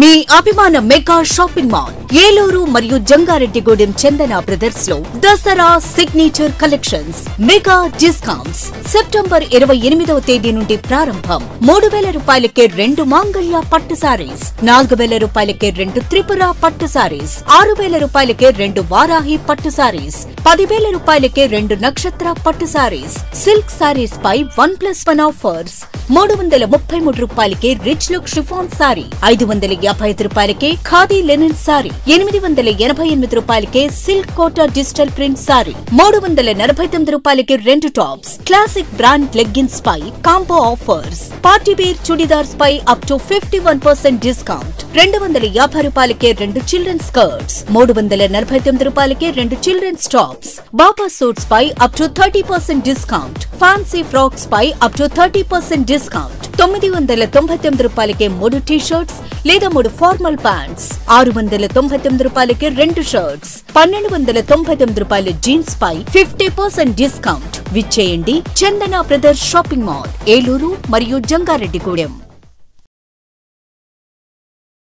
మీ అభిమాన mega shopping mall Eluru మరియు Jangareddygudem Chandana బ్రదర్స్లో Dasara signature collections mega discounts September ఇరవై ఎనిమిదవ తేదీ నుండి ప్రారంభం. మూడు వేల రూపాయలకే రెండు మాంగళ్య పట్టు సారీస్ నాలుగు వేల రూపాయలకే రెండు త్రిపుర పట్టు సారీస్ ఆరు వేల రూపాయలకే రెండు వారాహి పట్టు సారీస్ పదివేల రూపాయలకే రెండు నక్షత్ర పట్టు సారీస్ సిల్క్ సారీస్ పై వన్ ప్లస్ వన్ ఆఫర్స్. మూడు వందల ముప్పై మూడు రూపాయలకే రిచ్ లుక్ షిఫాన్ సారీ ఐదు వందల యాభై ఐదు రూపాయలకే ఖాదీ లెనిన్ సారీ ఎనిమిది వందల ఎనభై ఎనిమిది రూపాయలకే silk Kota digital print sari మూడు వందల నలభై తొమ్మిది రూపాయలకి రెండు tops classic brand leggings pi combo offers. Party wear chudidars pi up to fifty one percent discount రెండు వందల యాభై రూపాయలకే రెండు చిల్డ్రన్ స్కర్ట్స్ మూడు వందల నలభై తొమ్మిది రూపాయలకే రెండు children's tops. Baba suits pi up to thirty percent discount fancy frocks pi up to thirty percent discount తొమ్మిది వందల తొంభై తొమ్మిది రూపాయలకే మూడు టీ షర్ట్స్ లేదా మూడు ఫార్మల్ ప్యాంట్స్ ఆరు వందల తొంభై తొమ్మిది రూపాయలకి రెండు షర్ట్స్ పన్నెండు వందల తొంభై తొమ్మిది రూపాయల జీన్స్ పై fifty percent discount విచ్చేయండి Chandana brothers shopping mall Eluru మరియు జంగారెడ్డిగూడెం.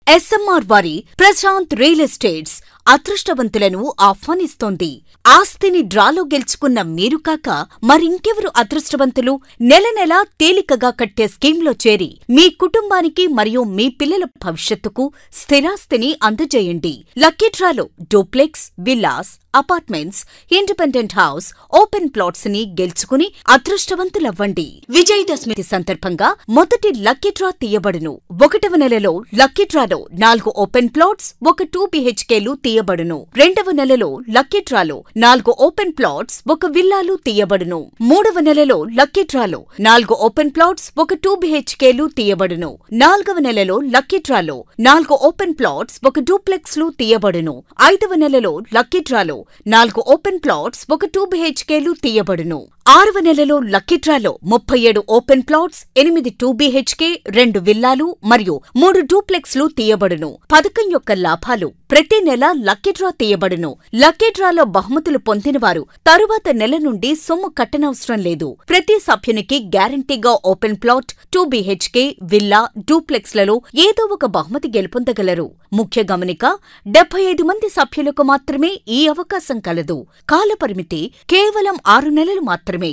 ఎస్ఎంఆర్ వారి ప్రశాంత్ రియల్ ఎస్టేట్స్ అదృష్టవంతులను ఆహ్వానిస్తోంది. ఆస్తిని డ్రాలో గెలుచుకున్న మీరు కాక మరింకెవరు అదృష్టవంతులు నెల నెలా తేలికగా కట్టే స్కీమ్లో చేరి మీ కుటుంబానికి మరియు మీ పిల్లల భవిష్యత్తుకు స్థిరాస్తిని అందజేయండి. లక్కీ డ్రాలో duplex villas apartments independent house open ప్లాట్స్ని గెలుచుకుని అదృష్టవంతులవ్వండి. విజయదశమి సందర్భంగా మొదటి లక్కీ డ్రా తీయబడును. ఒకటవ నెలలో లక్కీ డ్రాలో నాలుగు ఓపెన్ ప్లాట్స్ ఒక టూ బిహెచ్కేలు తీయబడును. రెండవ నెలలో లక్కీ డ్రాలో నాలుగు ఓపెన్ ప్లాట్స్ ఒక విల్లాలు తీయబడును. మూడవ నెలలో లక్కీ డ్రాలో నాలుగు ఓపెన్ ప్లాట్స్ ఒక టూ బిహెచ్కేలు తీయబడును. నాలుగవ నెలలో లక్కీ డ్రాలో నాలుగు ఓపెన్ ప్లాట్స్ ఒక డూప్లెక్స్లు తీయబడును. ఐదవ నెలలో లక్కీ డ్రాలో నాలుగు ఓపెన్ ప్లాట్స్ ఒక టూ బిహెచ్కేలు తీయబడును. ఆరవ నెలలో లక్కీడ్రాలో ముప్పై ఏడు ఓపెన్ ప్లాట్స్ ఎనిమిది టూ బీహెచ్కే రెండు విల్లాలు మరియు మూడు డూప్లెక్స్లు తీయబడును. పథకం యొక్క లాభాలు ప్రతి నెల లక్కీడ్రా తీయబడును. లక్కీడ్రాలో బహుమతులు పొందినవారు తరువాత నెల నుండి సొమ్ము కట్టనవసరం లేదు. ప్రతి సభ్యునికి గ్యారంటీగా open plot two BHK villa డూప్లెక్స్లలో ఏదో ఒక బహుమతి గెలుపొందగలరు. ముఖ్య గమనిక డెబ్బై ఐదు మంది సభ్యులకు మాత్రమే ఈ అవకాశం కలదు. కాలపరిమితి కేవలం ఆరు నెలలు మాత్రమే. உரிமை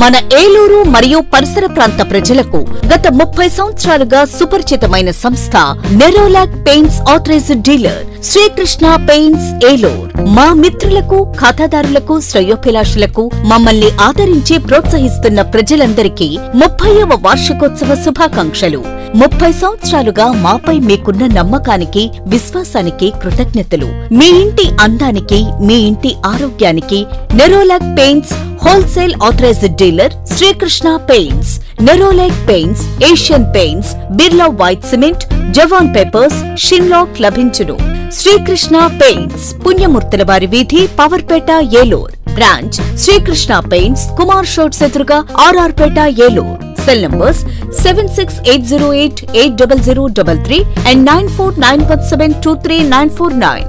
మన ఏలూరు మరియు పరిసర ప్రాంత ప్రజలకు గత ముప్పై సంవత్సరాలుగా సుపరిచితమైన సంస్థ Nerolac paints authorised dealer Srikrishna paints Eluru. మా మిత్రులకు ఖాతాదారులకు శ్రేయోభిలాషులకు మమ్మల్ని ఆదరించి ప్రోత్సహిస్తున్న ప్రజలందరికీ ముప్పైవ వార్షికోత్సవ శుభాకాంక్షలు. ముప్పై సంవత్సరాలుగా మాపై మీకున్న నమ్మకానికి విశ్వాసానికి కృతజ్ఞతలు. మీ ఇంటి అందానికి మీ ఇంటి ఆరోగ్యానికి Nerolac paints wholesale authorised dealer Srikrishna paints Nerolac paints Asian paints Birla white cement Jawan papers షిన్లాక్ లభించును శ్రీకృష్ణ పెయింట్స్ పుణ్యమూర్తుల వారి వీధి పవర్పేట ఏలూర్ బ్రాంచ్ శ్రీకృష్ణ పెయింట్స్ కుమార్ షోట్స్ ఎదురుగా RR Peta Eluru cell numbers seven six eight zero eight eight double zero double three and nine four nine one seven two three nine four nine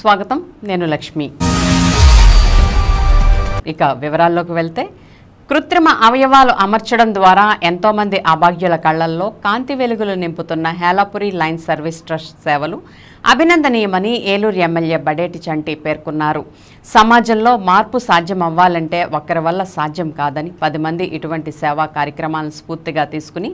స్వాగతం. నేను లక్ష్మి. ఇక వివరాల్లోకి వెళ్తే కృత్రిమ అవయవాలు అమర్చడం ద్వారా ఎంతోమంది అభాగ్యుల కళ్ళల్లో కాంతి వెలుగులు నింపుతున్న హేలాపురి లైన్ సర్వీస్ ట్రస్ట్ సేవలు అభినందనీయమని ఏలూరు ఎమ్మెల్యే బడేటి చంటి పేర్కొన్నారు. సమాజంలో మార్పు సాధ్యం అవ్వాలంటే ఒక్కరి వల్ల సాధ్యం కాదని పది మంది ఇటువంటి సేవా కార్యక్రమాలను స్ఫూర్తిగా తీసుకుని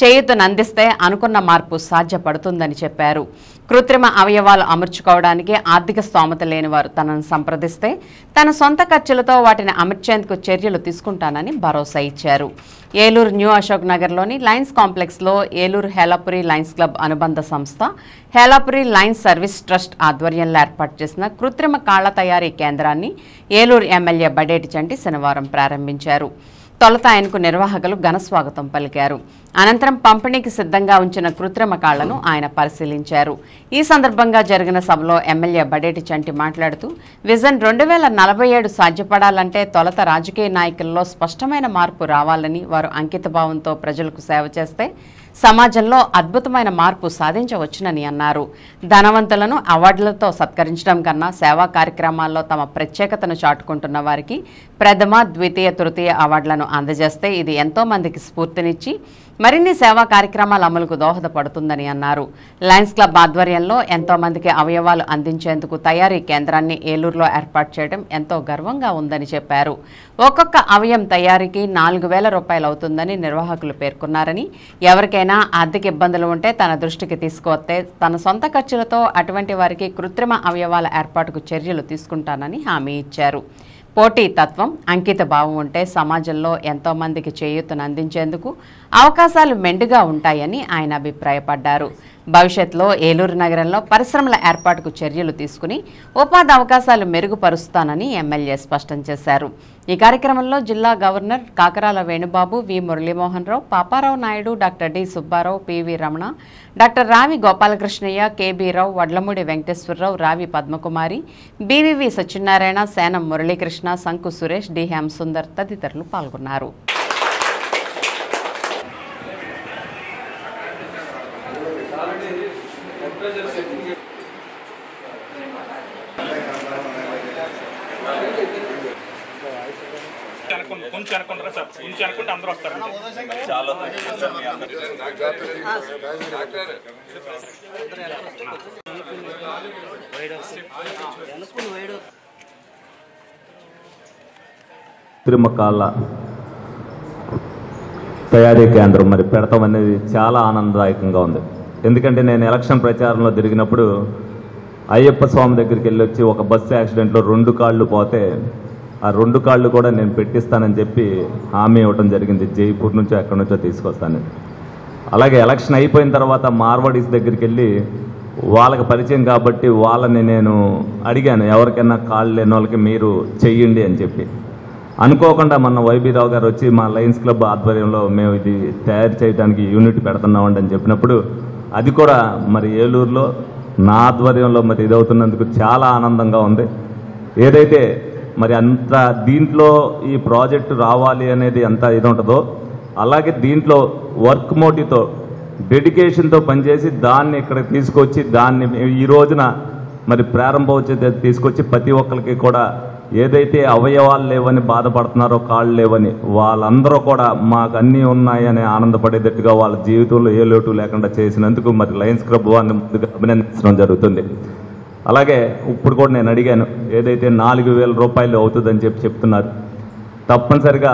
చేయూతనందిస్తే అనుకున్న మార్పు సాధ్యపడుతుందని చెప్పారు. కృత్రిమ అవయవాలు అమర్చుకోవడానికి ఆర్థిక స్తోమత లేని వారు తనను సంప్రదిస్తే తన సొంత ఖర్చులతో వాటిని అమర్చేందుకు చర్యలు తీసుకుంటానని భరోసా ఇచ్చారు. ఏలూరు న్యూ అశోక్ నగర్లోని లయన్స్ కాంప్లెక్స్లో ఏలూరు హేలాపురి లయన్స్ క్లబ్ అనుబంధ సంస్థ హేలాపురి లయన్స్ సర్వీస్ ట్రస్ట్ ఆధ్వర్యంలో ఏర్పాటు చేసిన కృత్రిమ కాళ్ళ తయారీ కేంద్రాన్ని ఏలూరు ఎమ్మెల్యే బడేటి చంటి శనివారం ప్రారంభించారు. తొలత ఆయనకు నిర్వాహకులు ఘన స్వాగతం పలికారు. అనంతరం పంపిణీకి సిద్ధంగా ఉంచిన కృత్రిమ కాళ్ళను ఆయన పరిశీలించారు. ఈ సందర్భంగా జరిగిన సభలో ఎమ్మెల్యే బడేటి చంటి మాట్లాడుతూ విజన్ రెండు వేల నలభై ఏడు సాధ్యపడాలంటే తొలత రాజకీయ నాయకుల్లో స్పష్టమైన మార్పు రావాలని వారు అంకితభావంతో ప్రజలకు సేవ చేస్తే సమాజంలో అద్భుతమైన మార్పు సాధించవచ్చునని అన్నారు. ధనవంతులను అవార్డులతో సత్కరించడం కన్నా సేవా కార్యక్రమాల్లో తమ ప్రత్యేకతను చాటుకుంటున్న వారికి ప్రథమ ద్వితీయ తృతీయ అవార్డులను అందజేస్తే ఇది ఎంతో మందికి స్ఫూర్తినిచ్చి మరిన్ని సేవా కార్యక్రమాల అమలుకు దోహదపడుతుందని అన్నారు. లయన్స్ క్లబ్ ఆధ్వర్యంలో ఎంతో మందికి అవయవాలు అందించేందుకు తయారీ కేంద్రాన్ని ఏలూరులో ఏర్పాటు చేయడం ఎంతో గర్వంగా ఉందని చెప్పారు. ఒక్కొక్క అవయం తయారీకి నాలుగు వేల రూపాయలు అవుతుందని నిర్వాహకులు పేర్కొన్నారని ఎవరికైనా ఆర్థిక ఇబ్బందులు ఉంటే తన దృష్టికి తీసుకువస్తే తన సొంత ఖర్చులతో అటువంటి వారికి కృత్రిమ అవయవాల ఏర్పాటుకు చర్యలు తీసుకుంటానని హామీ ఇచ్చారు. పోటీ తత్వం అంకిత భావం ఉంటే సమాజంలో ఎంతో మందికి చేయూతను అందించేందుకు అవకాశాలు మెండుగా ఉంటాయని ఆయన అభిప్రాయపడ్డారు. భవిష్యత్లో ఏలూరు నగరంలో పరిశ్రమల ఏర్పాటుకు చర్యలు తీసుకుని ఉపాధి అవకాశాలు మెరుగుపరుస్తానని ఎమ్మెల్యే స్పష్టం చేశారు. ఈ కార్యక్రమంలో జిల్లా governor Kakarala Venubabu V Muralimohan Rao Paparao Naidu doctor D Subbarao PV Ramana doctor Ravi Gopalakrishnaiah KB Rao Vadlamudi Venkateswararao Ravi Padmakumari BVV Satyanarayana సేనం Muralikrishna శంకు సురేష్ డి హేమసుందర్ తదితరులు పాల్గొన్నారు అనుకుంటా కొంచెం అనుకుంటారా సార్ కొంచెం అనుకుంటే అందరూ వస్తారు. తిరుమకాళ్ళ తయారీ కేంద్రం మరి పెడతాం అనేది చాలా ఆనందదాయకంగా ఉంది. ఎందుకంటే నేను ఎలక్షన్ ప్రచారంలో తిరిగినప్పుడు అయ్యప్ప స్వామి దగ్గరికి వెళ్ళి వచ్చి ఒక బస్సు యాక్సిడెంట్లో రెండు కాళ్ళు పోతే ఆ రెండు కాళ్ళు కూడా నేను పెట్టిస్తానని చెప్పి హామీ ఇవ్వడం జరిగింది. జైపూర్ నుంచో ఎక్కడి నుంచో తీసుకొస్తాను. అలాగే ఎలక్షన్ అయిపోయిన తర్వాత మార్వాడీస్ దగ్గరికి వెళ్ళి వాళ్ళకి పరిచయం కాబట్టి వాళ్ళని నేను అడిగాను ఎవరికైనా కాళ్ళు లేని వాళ్ళకి మీరు చెయ్యండి అని చెప్పి. అనుకోకుండా మన వైబీరావు గారు వచ్చి మా లయన్స్ క్లబ్ ఆధ్వర్యంలో మేము ఇది తయారు చేయడానికి యూనిట్ పెడుతున్నామండి అని చెప్పినప్పుడు అది కూడా మరి ఏలూరులో నా ఆధ్వర్యంలో మరి ఇదవుతున్నందుకు చాలా ఆనందంగా ఉంది. ఏదైతే మరి అంత దీంట్లో ఈ ప్రాజెక్టు రావాలి అనేది ఎంత ఇది ఉంటుందో అలాగే దీంట్లో వర్క్ మోటివ్తో డెడికేషన్తో పనిచేసి దాన్ని ఇక్కడ తీసుకొచ్చి దాన్ని ఈ రోజున మరి ప్రారంభోత్సవ తీసుకొచ్చి ప్రతి ఒక్కరికి కూడా ఏదైతే అవయవాలు లేవని బాధపడుతున్నారో కాళ్ళు లేవని వాళ్ళందరూ కూడా మాకు అన్నీ ఉన్నాయని ఆనందపడేటట్టుగా వాళ్ళ జీవితంలో ఏ లోటు లేకుండా చేసినందుకు మరి లయన్స్ క్లబ్ వారిని ముందుగా అభినందించడం జరుగుతుంది. అలాగే ఇప్పుడు కూడా నేను అడిగాను ఏదైతే నాలుగు వేల రూపాయలు అవుతుందని చెప్పి చెప్తున్నారు. తప్పనిసరిగా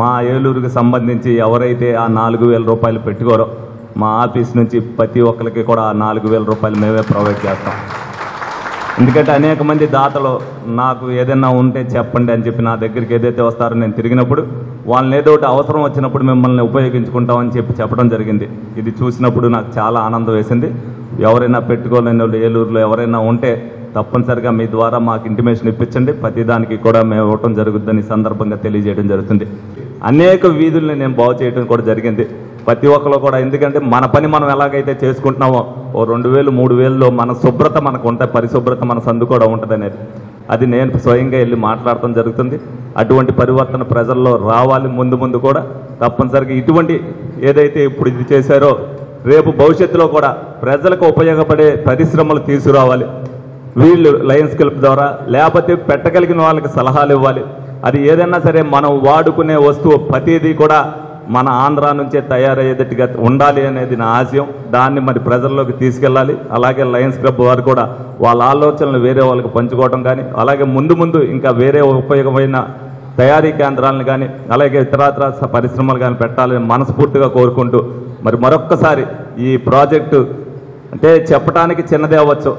మా ఏలూరుకి సంబంధించి ఎవరైతే ఆ నాలుగు వేల రూపాయలు పెట్టుకోరో మా ఆఫీస్ నుంచి ప్రతి ఒక్కరికి కూడా ఆ నాలుగు వేల రూపాయలు మేమే ప్రొవైడ్ చేస్తాం. ఎందుకంటే అనేక మంది దాతలు నాకు ఏదైనా ఉంటే చెప్పండి అని చెప్పి నా దగ్గరికి ఏదైతే వస్తారో నేను తిరిగినప్పుడు వాళ్ళని ఏదో ఒకటి అవసరం వచ్చినప్పుడు మిమ్మల్ని ఉపయోగించుకుంటామని చెప్పి చెప్పడం జరిగింది. ఇది చూసినప్పుడు నాకు చాలా ఆనందం వేసింది. ఎవరైనా పెట్టుకోలేని వాళ్ళు ఏలూరులో ఎవరైనా ఉంటే తప్పనిసరిగా మీ ద్వారా మాకు ఇంటిమేషన్ ఇప్పించండి. ప్రతిదానికి కూడా మేము ఇవ్వటం జరుగుతుందని సందర్భంగా తెలియజేయడం జరుగుతుంది. అనేక వీధుల్ని నేను బాగు చేయడం కూడా జరిగింది. ప్రతి ఒక్కరు కూడా ఎందుకంటే మన పని మనం ఎలాగైతే చేసుకుంటున్నామో ఓ రెండు వేలు మూడు వేలలో మన శుభ్రత మనకు ఉంటాయి పరిశుభ్రత మన సందు కూడా ఉంటుంది అనేది. అది నేను స్వయంగా వెళ్ళి మాట్లాడటం జరుగుతుంది. అటువంటి పరివర్తన ప్రజల్లో రావాలి ముందు ముందు కూడా తప్పనిసరిగా ఇటువంటి ఏదైతే ఇప్పుడు ఇది చేశారో రేపు భవిష్యత్తులో కూడా ప్రజలకు ఉపయోగపడే పరిశ్రమలు తీసుకురావాలి. వీళ్ళు లయన్స్ క్లబ్ ద్వారా లేకపోతే పెట్టగలిగిన వాళ్ళకి సలహాలు ఇవ్వాలి. అది ఏదైనా సరే మనం వాడుకునే వస్తువు ప్రతిదీ కూడా మన ఆంధ్ర నుంచే తయారయ్యేటట్టుగా ఉండాలి అనేది నా ఆశయం. దాన్ని మరి ప్రజల్లోకి తీసుకెళ్ళాలి. అలాగే లయన్స్ క్లబ్ వారు కూడా వాళ్ళ ఆలోచనలు వేరే వాళ్ళకి పంచుకోవడం కానీ అలాగే ముందు ముందు ఇంకా వేరే ఉపయోగమైన తయారీ కేంద్రాలను కానీ అలాగే ఇతరత్ర పరిశ్రమలు కానీ పెట్టాలని మనస్ఫూర్తిగా కోరుకుంటూ మరి మరొక్కసారి ఈ ప్రాజెక్టు అంటే చెప్పడానికి చిన్నదే అవ్వచ్చు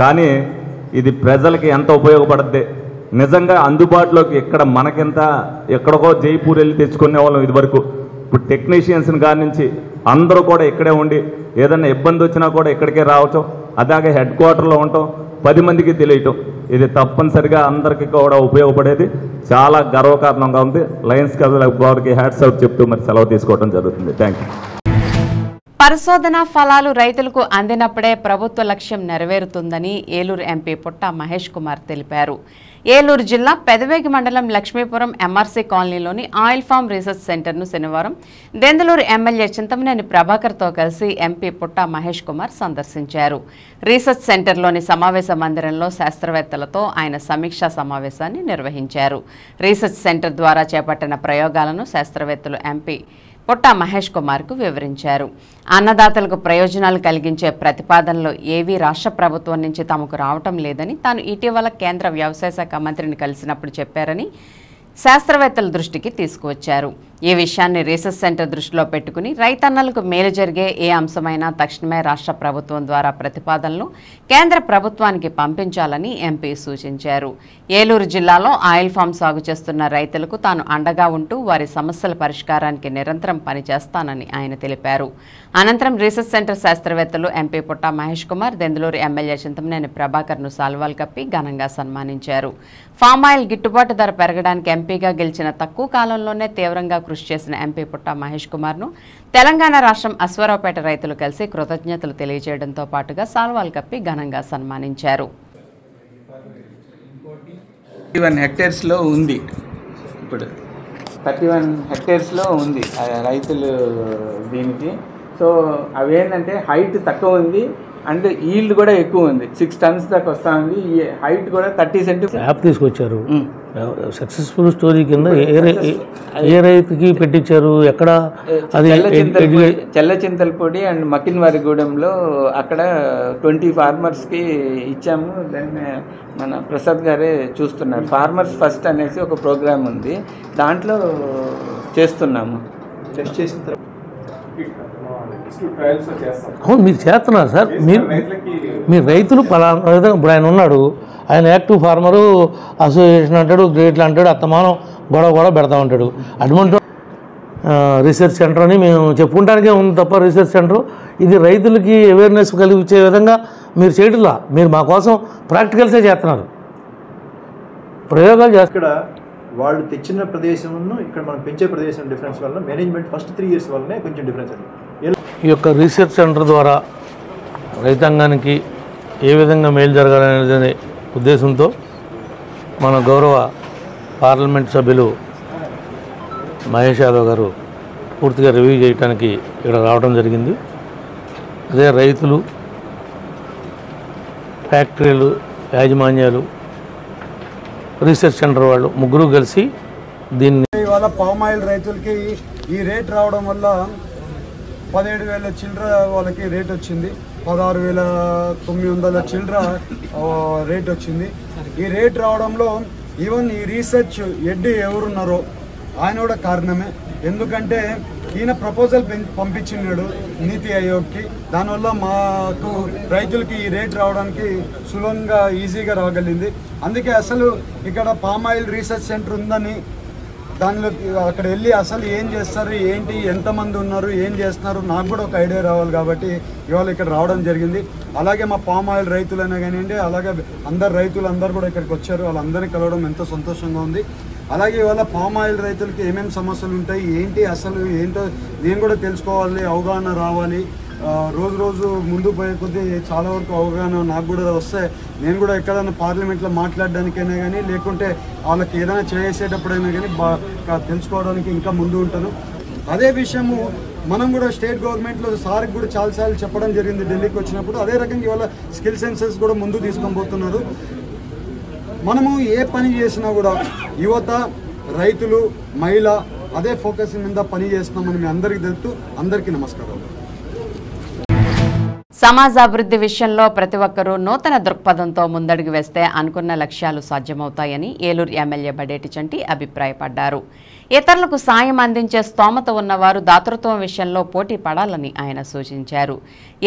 కానీ ఇది ప్రజలకి ఎంత ఉపయోగపడుద్ది? నిజంగా అందుబాటులోకి ఇక్కడ మనకింత ఎక్కడికో జైపూర్ వెళ్ళి తెచ్చుకునే వాళ్ళం ఇదివరకు. ఇప్పుడు టెక్నీషియన్స్ కాడి నుంచి అందరూ కూడా ఇక్కడే ఉండి ఏదైనా ఇబ్బంది వచ్చినా కూడా ఇక్కడికే రావటం అలాగే హెడ్ క్వార్టర్లో ఉండటం పది మందికి తెలియటం. ఇది తప్పనిసరిగా అందరికీ కూడా ఉపయోగపడేది. చాలా గర్వకారణంగా ఉంది. లయన్స్ క్లబ్ వారికి హ్యాట్స్ అవుట్ చెప్తూ మరి సెలవు తీసుకోవడం జరుగుతుంది. థ్యాంక్ యూ పరిశోధన ఫలాలు రైతులకు అందినప్పుడే ప్రభుత్వ లక్ష్యం నెరవేరుతుందని ఏలూరు ఎంపీ పుట్ట మహేష్ కుమార్ తెలిపారు. ఏలూరు జిల్లా పెదవేగి మండలం లక్ష్మీపురం ఎంఆర్సీ కాలనీలోని ఆయిల్ ఫామ్ రీసెర్చ్ సెంటర్ను శనివారం దెందలూరు ఎమ్మెల్యే చింతమనేని ప్రభాకర్తో కలిసి ఎంపీ పుట్ట మహేష్ కుమార్ సందర్శించారు. రీసెర్చ్ సెంటర్లోని సమావేశ మందిరంలో శాస్త్రవేత్తలతో ఆయన సమీక్షా సమావేశాన్ని నిర్వహించారు. రీసెర్చ్ సెంటర్ ద్వారా చేపట్టిన ప్రయోగాలను శాస్త్రవేత్తలు ఎంపీ పుట్ట మహేష్ కుమార్కు వివరించారు. అన్నదాతలకు ప్రయోజనాలు కలిగించే ప్రతిపాదనలు ఏవీ రాష్ట్ర ప్రభుత్వం నుంచి తమకు రావటం లేదని తాను ఇటీవల కేంద్ర వ్యవసాయ శాఖ మంత్రిని కలిసినప్పుడు చెప్పారని శాస్త్రవేత్తల దృష్టికి తీసుకువచ్చారు. ఈ విషయాన్ని రీసెర్చ్ సెంటర్ దృష్టిలో పెట్టుకుని రైతన్నలకు మేలు జరిగే ఏ అంశమైనా తక్షణమే రాష్ట్ర ప్రభుత్వం ద్వారా ప్రతిపాదనలు కేంద్ర ప్రభుత్వానికి పంపించాలని ఎంపీ సూచించారు. ఏలూరు జిల్లాలో ఆయిల్ ఫామ్ సాగు చేస్తున్న రైతులకు తాను అండగా ఉంటూ వారి సమస్యల పరిష్కారానికి నిరంతరం పనిచేస్తానని ఆయన తెలిపారు. అనంతరం రీసెర్చ్ సెంటర్ శాస్త్రవేత్తలు ఎంపీ పుట్ట మహేష్ కుమార్ దెందులూరు ఎమ్మెల్యే చింతమనేని ప్రభాకర్ను సాల్వాలు కప్పి ఘనంగా సన్మానించారు. ఫామ్ ఆయిల్ గిట్టుబాటు ధర పెరగడానికి ఎంపీగా గెలిచిన తక్కువ కాలంలోనే తీవ్రంగా కృషి చేసిన ఎంపీ పుట్ట మహేష్ కుమార్ను తెలంగాణ రాష్ట్రం అశ్వరావుపేట రైతులు కలిసి కృతజ్ఞతలు తెలియజేయడంతో పాటుగా సాల్వాలు కప్పి ఘనంగా సన్మానించారు. థర్టీ వన్ హెక్టేర్స్లో ఉంది. ఇప్పుడు థర్టీ వన్ హెక్టేర్స్లో ఉంది రైతులు దీనికి. సో అవి ఏంటంటే హైట్ తక్కువ ఉంది. అండ్ ఈల్డ్ కూడా ఎక్కువ ఉంది. సిక్స్ టన్స్ దాకా వస్తూ ఉంది ఈ హైట్ కూడా థర్టీ సెంటీ యాప్ తీసుకొచ్చారు. సక్సెస్ఫుల్ స్టోరీ కింద ఏ రైతుకి పెట్టించారు? ఎక్కడ? అది చెల్ల చింతలపొడి అండ్ మకిన్వారిగూడెంలో అక్కడ ట్వంటీ ఫార్మర్స్కి ఇచ్చాము. దాన్ని మన ప్రసాద్ గారే చూస్తున్నారు. ఫార్మర్స్ ఫస్ట్ అనేసి ఒక ప్రోగ్రామ్ ఉంది. దాంట్లో చేస్తున్నాము. టెస్ట్ చేసిన తర్వాత అవును మీరు చేస్తున్నారు సార్. మీరు మీ రైతులు పలానా విధంగా ఇప్పుడు ఆయన ఉన్నాడు. ఆయన యాక్టివ్ ఫార్మరు అసోసియేషన్ అంటాడు గ్రేట్లు అంటాడు అత్తమానం గొడవ గొడవ పెడతా ఉంటాడు. అటువంటి రీసెర్చ్ సెంటర్ అని మేము చెప్పుకుంటానికే ఉంది తప్ప రీసెర్చ్ సెంటర్. ఇది రైతులకి అవేర్నెస్ కలిగించే విధంగా మీరు చేయట్లా. మీరు మా కోసం ప్రాక్టికల్సే చేస్తున్నారు. ప్రయోగాలు చేస్తారు ఇక్కడ వాళ్ళు తెచ్చిన ప్రదేశంను ఇక్కడ మనం పెంచే ప్రదేశం డిఫరెన్స్ వల్ల మేనేజ్మెంట్ ఫస్ట్ త్రీ ఇయర్స్ వల్లనే కొంచెం డిఫరెన్స్ అండి ఈ యొక్క రీసెర్చ్ సెంటర్ ద్వారా రైతాంగానికి ఏ విధంగా మేలు జరగాలనే ఉద్దేశంతో మన గౌరవ పార్లమెంట్ సభ్యులు మహేష్ యాదవ్ గారు పూర్తిగా రివ్యూ చేయడానికి ఇక్కడ రావడం జరిగింది. అదే రైతులు ఫ్యాక్టరీలు యాజమాన్యాలు రీసెర్చ్ సెంటర్ వాళ్ళు ముగ్గురు కలిసి దీన్ని ఇవాళ పామ్ ఆయిల్ రైతులకి ఈ రేట్ రావడం వల్ల పదిహేడు వేల చిల్లర వాళ్ళకి రేట్ వచ్చింది. పదహారు వేల తొమ్మిది వందల చిల్లర రేట్ వచ్చింది. ఈ రేట్ రావడంలో ఈవెన్ ఈ రీసెర్చ్ ఎడ్డి ఎవరున్నారో ఆయన కూడా కారణమే. ఎందుకంటే ఈయన ప్రపోజల్ పెం- పంపించినాడు నీతి ఆయోగ్కి. దానివల్ల మాకు రైతులకి ఈ రేట్ రావడానికి సులభంగా ఈజీగా రాగలిగింది. అందుకే అసలు ఇక్కడ పామాయిల్ రీసెర్చ్ సెంటర్ ఉందని దానిలో అక్కడ వెళ్ళి అసలు ఏం చేస్తారు ఏంటి ఎంతమంది ఉన్నారు ఏం చేస్తున్నారు నాకు కూడా ఒక ఐడియా రావాలి కాబట్టి ఇవాళ ఇక్కడ రావడం జరిగింది. అలాగే మా పామ్ ఆయిల్ రైతులైనా కానివ్వండి అలాగే అందరు రైతులు అందరు కూడా ఇక్కడికి వచ్చారు. వాళ్ళందరినీ కలవడం ఎంతో సంతోషంగా ఉంది. అలాగే ఇవాళ పామ్ ఆయిల్ రైతులకి ఏమేమి సమస్యలు ఉంటాయి ఏంటి అసలు ఏంటో నేను కూడా తెలుసుకోవాలి అవగాహన రావాలి. రోజు రోజు ముందు పోయే కొద్దీ చాలా వరకు అవగాహన నాకు కూడా వస్తే నేను కూడా ఎక్కడైనా పార్లమెంట్లో మాట్లాడడానికైనా కానీ లేకుంటే వాళ్ళకి ఏదైనా చేసేటప్పుడైనా కానీ బాగా తెలుసుకోవడానికి ఇంకా ముందు ఉంటాను. అదే విషయము మనం కూడా స్టేట్ గవర్నమెంట్లో సార్కి కూడా చాలాసార్లు చెప్పడం జరిగింది ఢిల్లీకి వచ్చినప్పుడు. అదే రకంగా ఇవాళ స్కిల్ సెన్సెస్ కూడా ముందు తీసుకొని పోతున్నారు. మనము ఏ పని చేసినా కూడా యువత రైతులు మహిళ అదే ఫోకస్ మీద పని చేస్తున్నామని మీ అందరికీ తెలుపుతూ అందరికీ నమస్కారం. సమాజాభివృద్ధి విషయంలో ప్రతి ఒక్కరూ నూతన దృక్పథంతో ముందడుగు వేస్తే అనుకున్న లక్ష్యాలు సాధ్యమవుతాయని ఏలూరు ఎమ్మెల్యే బడేటి చంటి అభిప్రాయపడ్డారు. ఇతరులకు సాయం అందించే స్తోమత ఉన్నవారు దాతృత్వం విషయంలో పోటీ పడాలని ఆయన సూచించారు.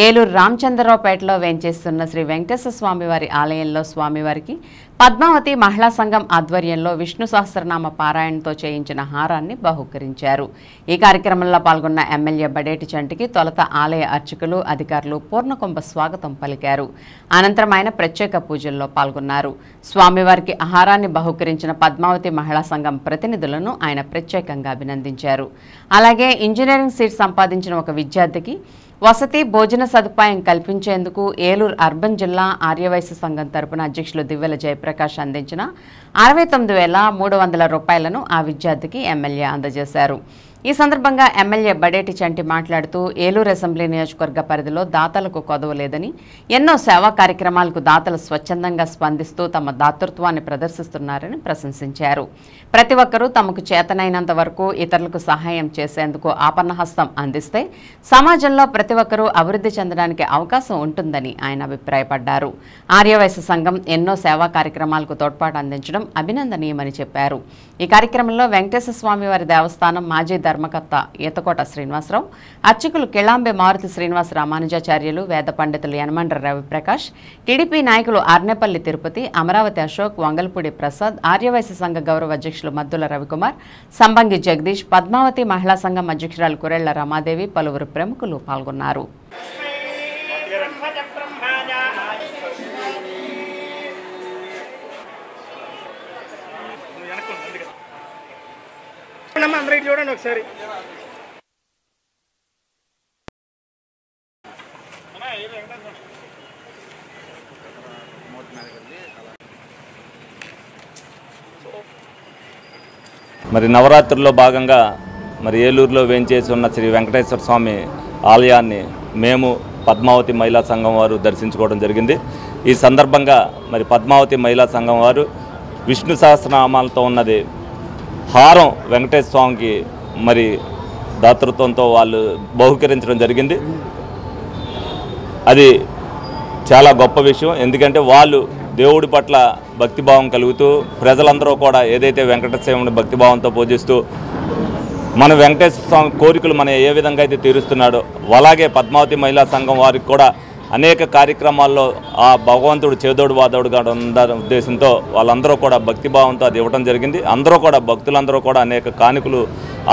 ఏలూరు రామచంద్రరావుపేటలో వేంచేస్తున్న శ్రీ వెంకటేశ్వర స్వామివారి ఆలయంలో స్వామివారికి పద్మావతి మహిళా సంఘం ఆధ్వర్యంలో విష్ణు సహస్రనామ పారాయణతో చేయించిన హారాన్ని బహుకరించారు. ఈ కార్యక్రమంలో పాల్గొన్న ఎమ్మెల్యే బడేటి చంటికి తొలత ఆలయ అర్చకులు అధికారులు పూర్ణకుంభ స్వాగతం పలికారు. అనంతరం ఆయన ప్రత్యేక పూజల్లో పాల్గొన్నారు. స్వామివారికి ఆహారాన్ని బహుకరించిన పద్మావతి మహిళా సంఘం ప్రతినిధులను ఆయన ప్రత్యేకంగా అభినందించారు. అలాగే ఇంజనీరింగ్ సీట్ సంపాదించిన ఒక విద్యార్థికి వసతి భోజన సదుపాయం కల్పించేందుకు ఏలూరు అర్బన్ జిల్లా ఆర్యవైశ్య సంఘం తరపున అధ్యక్షులు దివ్వెల జయప్రకాష్ అందించిన అరవై తొమ్మిది వేల మూడు వందల రూపాయలను ఆ విద్యార్థికి ఎమ్మెల్యే అందజేశారు. ఈ సందర్భంగా ఎమ్మెల్యే బడేటి చంటి మాట్లాడుతూ ఏలూరు అసెంబ్లీ నియోజకవర్గ పరిధిలో దాతలకు కొదవ లేదని ఎన్నో సేవా కార్యక్రమాలకు దాతలు స్వచ్ఛందంగా స్పందిస్తూ తమ దాతృత్వాన్ని ప్రదర్శిస్తున్నారని ప్రశంసించారు. ప్రతి ఒక్కరూ తమకు చేతనైనంత వరకు ఇతరులకు సహాయం చేసేందుకు ఆపన్నహస్తం అందిస్తే సమాజంలో ప్రతి ఒక్కరూ అభివృద్ధి చెందడానికి అవకాశం ఉంటుందని ఆయన అభిప్రాయపడ్డారు. ఆర్యవైశ్య సంఘం ఎన్నో సేవా కార్యక్రమాలకు తోడ్పాటు అందించడం అభినందనీయమని చెప్పారు. ఈ కార్యక్రమంలో వెంకటేశ్వర స్వామి వారి దేవస్థానం మాజీ ధర్మకర్త ఈతకోట శ్రీనివాసరావు అర్చకులు కిళాంబె మారుతి శ్రీనివాస రామానుజాచార్యులు వేద పండితులు యనమండ్ర రవిప్రకాష్ టీడీపీ నాయకులు ఆర్నేపల్లి తిరుపతి అమరావతి అశోక్ వంగల్పూడి ప్రసాద్ ఆర్యవైశ్య సంఘ గౌరవ అధ్యక్షులు మద్దుల రవికుమార్ సంబంగి జగదీష్ పద్మావతి మహిళా సంఘం అధ్యక్షురాలు కురెళ్ళ రమాదేవి పలువురు ప్రముఖులు పాల్గొన్నారు. అందరూ ఇటు చూడండి ఒకసారి. మరి నవరాత్రుల్లో భాగంగా మరి ఏలూరులో వేంచేసి ఉన్న శ్రీ వెంకటేశ్వర స్వామి ఆలయాన్ని మేము పద్మావతి మహిళా సంఘం వారు దర్శించుకోవడం జరిగింది. ఈ సందర్భంగా మరి పద్మావతి మహిళా సంఘం వారు విష్ణు సహస్రనామాలతో ఉన్నది హారం వెంకటేశ్వర స్వామికి మరి దాతృత్వంతో వాళ్ళు బహుకరించడం జరిగింది. అది చాలా గొప్ప విషయం. ఎందుకంటే వాళ్ళు దేవుడి పట్ల భక్తిభావం కలుగుతూ ప్రజలందరూ కూడా ఏదైతే వెంకటేశ్వరుని భక్తిభావంతో పూజిస్తూ మన వెంకటేశ్వర స్వామి కోరికలు మన ఏ విధంగా అయితే తీరుస్తున్నాడో అలాగే పద్మావతి మహిళా సంఘం వారికి కూడా అనేక కార్యక్రమాల్లో ఆ భగవంతుడు చేదోడు వాదోడుగా ఉందనే ఉద్దేశంతో వాళ్ళందరూ కూడా భక్తిభావంతో అది ఇవ్వడం జరిగింది. అందరూ కూడా భక్తులందరూ కూడా అనేక కానుకలు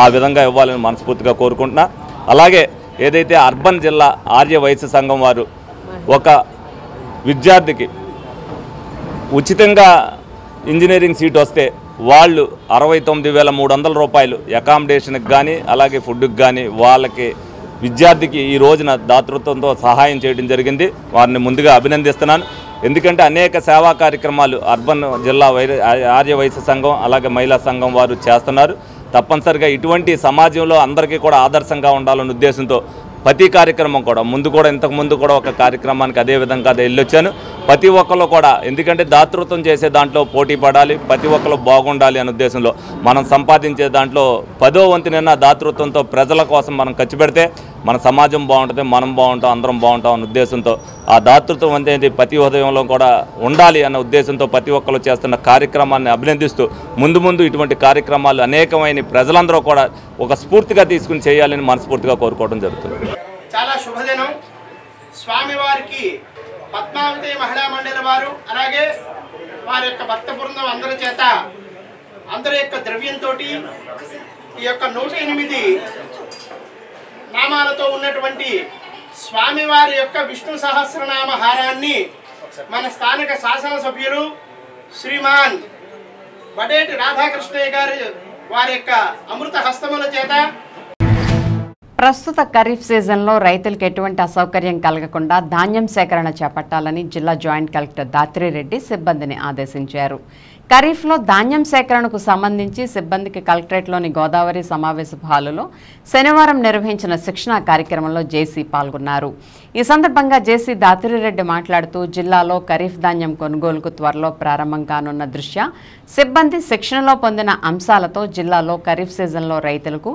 ఆ విధంగా ఇవ్వాలని మనస్ఫూర్తిగా కోరుకుంటున్నా. అలాగే ఏదైతే అర్బన్ జిల్లా ఆర్య వైశ్య సంఘం వారు ఒక విద్యార్థికి ఉచితంగా ఇంజనీరింగ్ సీట్ వస్తే వాళ్ళు అరవై తొమ్మిది వేల మూడు వందల రూపాయలు అకామిడేషన్కి కానీ అలాగే ఫుడ్కి కానీ వాళ్ళకి విద్యార్థికి ఈ రోజున దాతృత్వంతో సహాయం చేయడం జరిగింది. వారిని ముందుగా అభినందిస్తున్నాను. ఎందుకంటే అనేక సేవా కార్యక్రమాలు అర్బన్ జిల్లా వై ఆర్య వైశ్య సంఘం అలాగే మహిళా సంఘం వారు చేస్తున్నారు. తప్పనిసరిగా ఇటువంటి సమాజంలో అందరికీ కూడా ఆదర్శంగా ఉండాలనే ఉద్దేశంతో ప్రతి కార్యక్రమం కూడా ముందు కూడా ఇంతకు ముందు కూడా ఒక కార్యక్రమానికి అదే విధంగా అదే వెళ్ళొచ్చాను. ప్రతి ఒక్కరు కూడా ఎందుకంటే దాతృత్వం చేసే దాంట్లో పోటీ పడాలి ప్రతి ఒక్కరు బాగుండాలి అనే ఉద్దేశంలో మనం సంపాదించే దాంట్లో పదో వంతునైనా దాతృత్వంతో ప్రజల కోసం మనం ఖర్చు పెడితే మన సమాజం బాగుంటుంది మనం బాగుంటాం అందరం బాగుంటాం అనే ఉద్దేశంతో ఆ దాతృత్వం అనేది ప్రతి ఉదయంలో కూడా ఉండాలి అన్న ఉద్దేశంతో ప్రతి ఒక్కరు చేస్తున్న కార్యక్రమాన్ని అభినందిస్తూ ముందు ముందు ఇటువంటి కార్యక్రమాలు అనేకమైన ప్రజలందరూ కూడా ఒక స్ఫూర్తిగా తీసుకుని చేయాలని మనస్ఫూర్తిగా కోరుకోవడం జరుగుతుంది. చాలా శుభదినం. స్వామివారికి పద్మావతి మహిళా మండలి వారు అలాగే వారి యొక్క భక్త బృందం అందరి చేత అందరి యొక్క ద్రవ్యంతో ఈ యొక్క నూట ఎనిమిది నామాలతో ఉన్నటువంటి స్వామివారి యొక్క విష్ణు సహస్రనామ హారాన్ని మన స్థానిక శాసనసభ్యులు శ్రీమాన్ బడేటి రాధాకృష్ణయ్య గారి వారి యొక్క అమృత హస్తముల చేత ప్రస్తుత ఖరీఫ్ సీజన్లో రైతులకు ఎటువంటి అసౌకర్యం కలగకుండా ధాన్యం సేకరణ చేపట్టాలని జిల్లా జాయింట్ కలెక్టర్ దాత్రిరెడ్డి సిబ్బందిని ఆదేశించారు. ఖరీఫ్లో ధాన్యం సేకరణకు సంబంధించి సిబ్బందికి కలెక్టరేట్లోని గోదావరి సమావేశపు హాలులో శనివారం నిర్వహించిన శిక్షణా కార్యక్రమంలో జేసీ పాల్గొన్నారు. ఈ సందర్భంగా జేసీ దాతిరిరెడ్డి మాట్లాడుతూ జిల్లాలో ఖరీఫ్ ధాన్యం కొనుగోలుకు త్వరలో ప్రారంభం కానున్న దృష్ట్యా సిబ్బంది శిక్షణలో పొందిన అంశాలతో జిల్లాలో ఖరీఫ్ సీజన్లో రైతులకు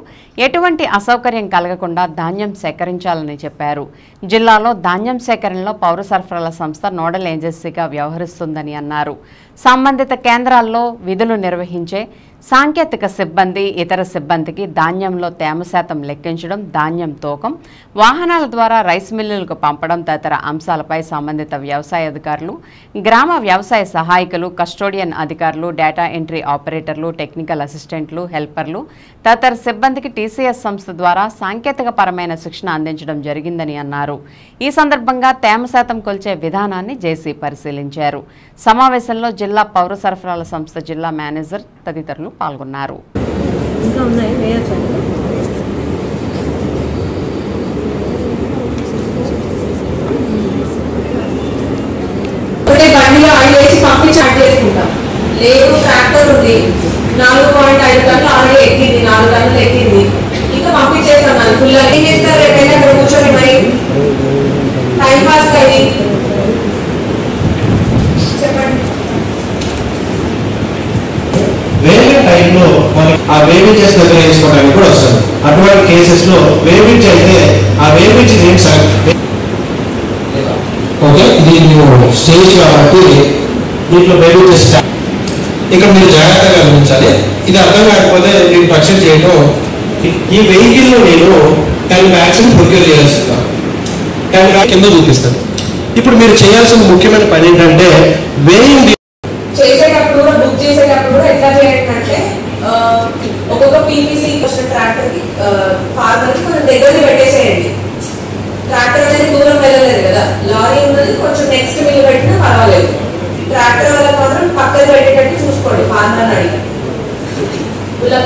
ఎటువంటి అసౌకర్యం కలగకుండా ధాన్యం సేకరించాలని చెప్పారు. జిల్లాలో ధాన్యం సేకరణలో పౌర సరఫరాల సంస్థ నోడల్ ఏజెన్సీగా వ్యవహరిస్తుందని అన్నారు. సంబంధిత కేంద్రాల్లో విధులు నిర్వహించే సాంకేతిక సిబ్బంది ఇతర సిబ్బందికి ధాన్యంలో తేమ శాతం లెక్కించడం ధాన్యం తూకం వాహనాల ద్వారా రైస్ మిల్లులకు పంపడం తదితర అంశాలపై సంబంధిత వ్యవసాయ అధికారులు గ్రామ వ్యవసాయ సహాయకులు కస్టోడియన్ అధికారులు డేటా ఎంట్రీ ఆపరేటర్లు టెక్నికల్ అసిస్టెంట్లు హెల్పర్లు తదితర సిబ్బందికి టీసీఎస్ సంస్థ ద్వారా సాంకేతిక పరమైన శిక్షణ అందించడం జరిగిందని అన్నారు. ఈ సందర్భంగా తేమ శాతం కొల్చే విధానాన్ని జేసీ పరిశీలించారు. సమావేశంలో జిల్లా పౌర సరఫరాల సంస్థ జిల్లా మేనేజర్ తదితరులు పాల్గొన్నారు. లేదు ట్రాక్టర్ ఉంది. నాలుగు పాయింట్ ఐదు గంటలు ఆల్రెడీ ఎక్కింది నాలుగు గంటలు ఎక్కింది. ఇంకా పంపించేస్తాం మనం ఫుల్ ఏం చేస్తారు రేపైనా అక్కడ కూర్చొని మరి. టైం పాస్ చెప్పండి. వేరే టైంలో మనకి ఆ వేవించెస్ దగ్గర వేసుకోవడానికి కూడా వస్తుంది. అటువంటి కేసెస్లో వేవించ్ అయితే ఆ వేవించ్ సార్ ఓకే ఇది స్టేజ్ కాబట్టి దీంట్లో వేవించెస్ ఇక్కడ మీరు జాగ్రత్తగా గమనించాలి. ఇది అర్థం కాకపోతే నేను పరీక్ష చేయటం ఈ- వెహికల్లో నేను టెన్ బ్యాగ్స్ ప్రొక్యూర్ చేస్తున్నాను టెన్ బ్యాగ్ కింద చూపిస్తాను. ఇప్పుడు మీరు చేయాల్సిన ముఖ్యమైన పని ఏంటంటే వేయింగ్ చేసేటప్పుడు కూడా బుక్ చేసేటప్పుడు కూడా ఎట్లా చేయండి అంటే ఒక్కొక్క పీపీసీ వచ్చిన ట్రాక్టర్కి ఫార్మర్కి మనం దగ్గరని పెట్టేసేయండి. ట్రాక్టర్ అనేది దూరం వెళ్ళలేదు కదా. లారీ ఉన్నది కొంచెం నెక్స్ట్ మీరు పెట్టినా పర్వాలేదు. ట్రాక్టర్ వాళ్ళకి మాత్రం పక్కన పెట్టేటట్టు చూసుకోండి ఫార్మర్ అడిగి.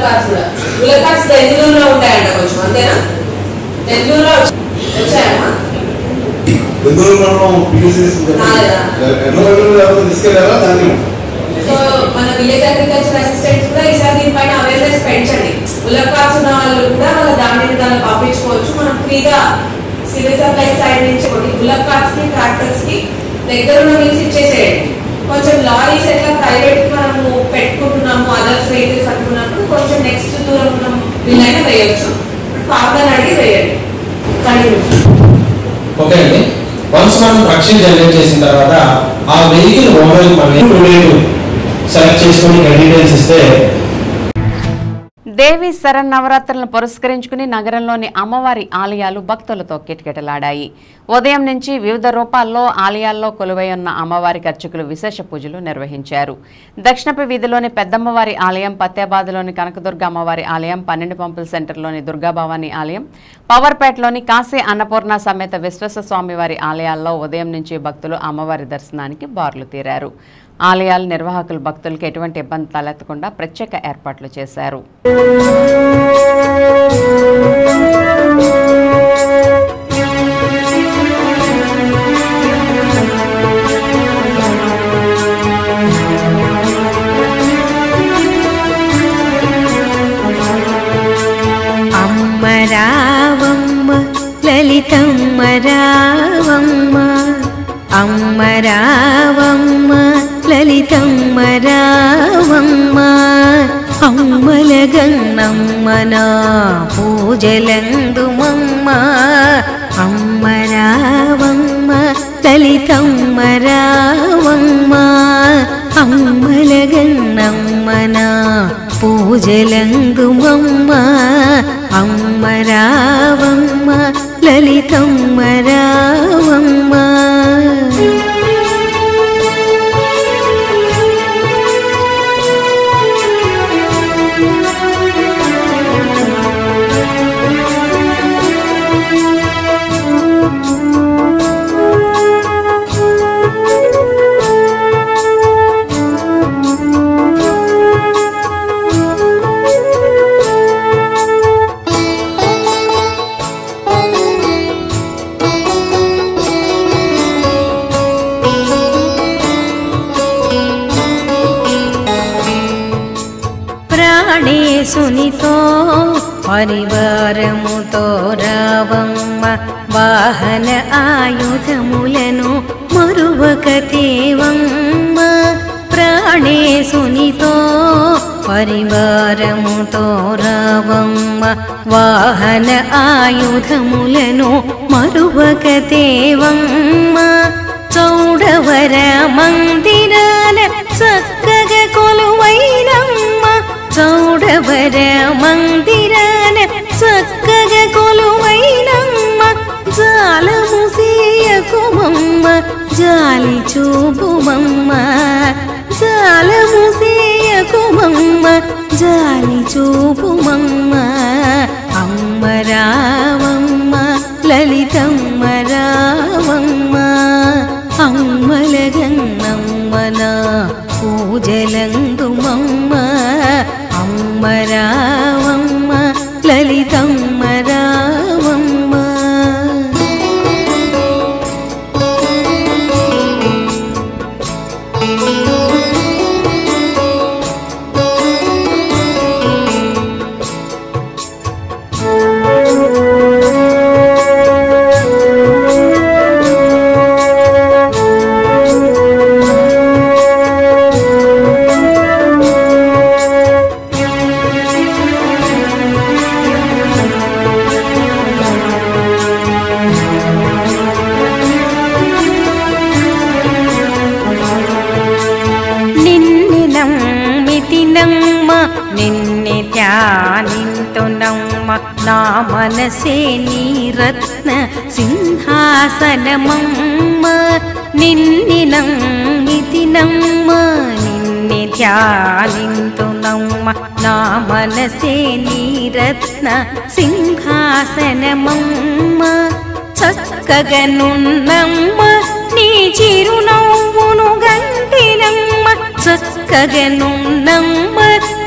కార్స్ కూడా. కార్స్ బెంగళూరులో ఉంటాయంట కొంచెం అంతేనా? బెంగళూరులో వచ్చి- వచ్చాయమ్మా? సో మన విలేజ్ అగ్రికల్చర్ అసిస్టెంట్స్ కూడా ఈసారి దీనిపైన అవేర్నెస్ పెంచండి. బుల్లక్ కార్స్ ఉన్న వాళ్ళు కూడా వాళ్ళ దాన్ని దాన్ని పంపించుకోవచ్చు. మనం ఫ్రీగా సివిల్ సప్లై సైడ్ నుంచి ఒకటి బుల్లక్ కార్స్కి ట్రాక్టర్స్కి దగ్గర ఉన్న ఇచ్చేసేయండి. కొంచెం లారీస్ ఎట్లా ప్రైవేట్ మనము పెట్టుకుంటున్నాము అదర్స్ వెహికల్స్ అనుకున్నప్పుడు కొంచెం నెక్స్ట్ దూరం ఉన్న వీళ్ళైనా వేయొచ్చు. ఫార్మర్ అడిగి వేయండి. ఓకే అండి. వన్స్ మనం రక్షణ జనరేట్ చేసిన తర్వాత ఆ వెహికల్ ఓనర్ మనం సెలెక్ట్ చేసుకొని డీటెయిల్స్ ఇస్తే దేవి శరన్నవరాత్రులను పురస్కరించుకుని నగరంలోని అమ్మవారి ఆలయాలు భక్తులతో కిటకిటలాడాయి. ఉదయం నుంచి వివిధ రూపాల్లో ఆలయాల్లో కొలువై ఉన్న అమ్మవారి అర్చకులు విశేష పూజలు నిర్వహించారు. దక్షిణపు వీధిలోని పెద్దమ్మవారి ఆలయం పత్యాబాద్లోని కనకదుర్గ అమ్మవారి ఆలయం పన్నెండు పంపుల సెంటర్లోని దుర్గాభవాని ఆలయం పవర్పేటలోని కాశీ అన్నపూర్ణ సమేత విశ్వేశ్వర స్వామివారి ఆలయాల్లో ఉదయం నుంచి భక్తులు అమ్మవారి దర్శనానికి బార్లు తీరారు. ఆలయాల నిర్వాహకులు భక్తులకు ఎటువంటి ఇబ్బంది తలెత్తకుండా ప్రత్యేక ఏర్పాట్లు చేశారు. అమ్మరావమ్మ లలితమ్మరా అమ్మల పూజలందుమమ్మ. అమ్మ రావమ్మ లలితమ్మ రావమ్మ అమ్మల గన్నమ్మ పూజలందుమమ్మ. అమ్మ రావమ్మ పరివారముతో రావమ్మ వాహన ఆయుధములను మరువక తేవమ్మ. ప్రాణేశునితో పరివారముతో రావమ్మ వాహన ఆయుధములను మరువక తేవమ్మ. చౌడవర మందిరాల చక్కగా కొలువైనమ్మ చౌడవర మందిర సేయకుమమ్మ జాలి చూపుమమ్మ. జాలము సేయకుమమ్మ జాలి చూపుమమ్మ. అమ్మ రావమ్మ లలితమ్మ రావమ్మ. అమ్మలగన్నమ్మన పూజలందుమమ్మ. అమ్మ రావమ్మ ध्यासनमम्म निन्निनमिति नम्म निन्नि ध्यानिन्तुनम्म ना मनसे नीरत्न సింహాసనమమ్మ చక్కగనున్నమ్మ నీ చిరునవ్వును గంటినమ్మ చక్కగనున్నమ్మ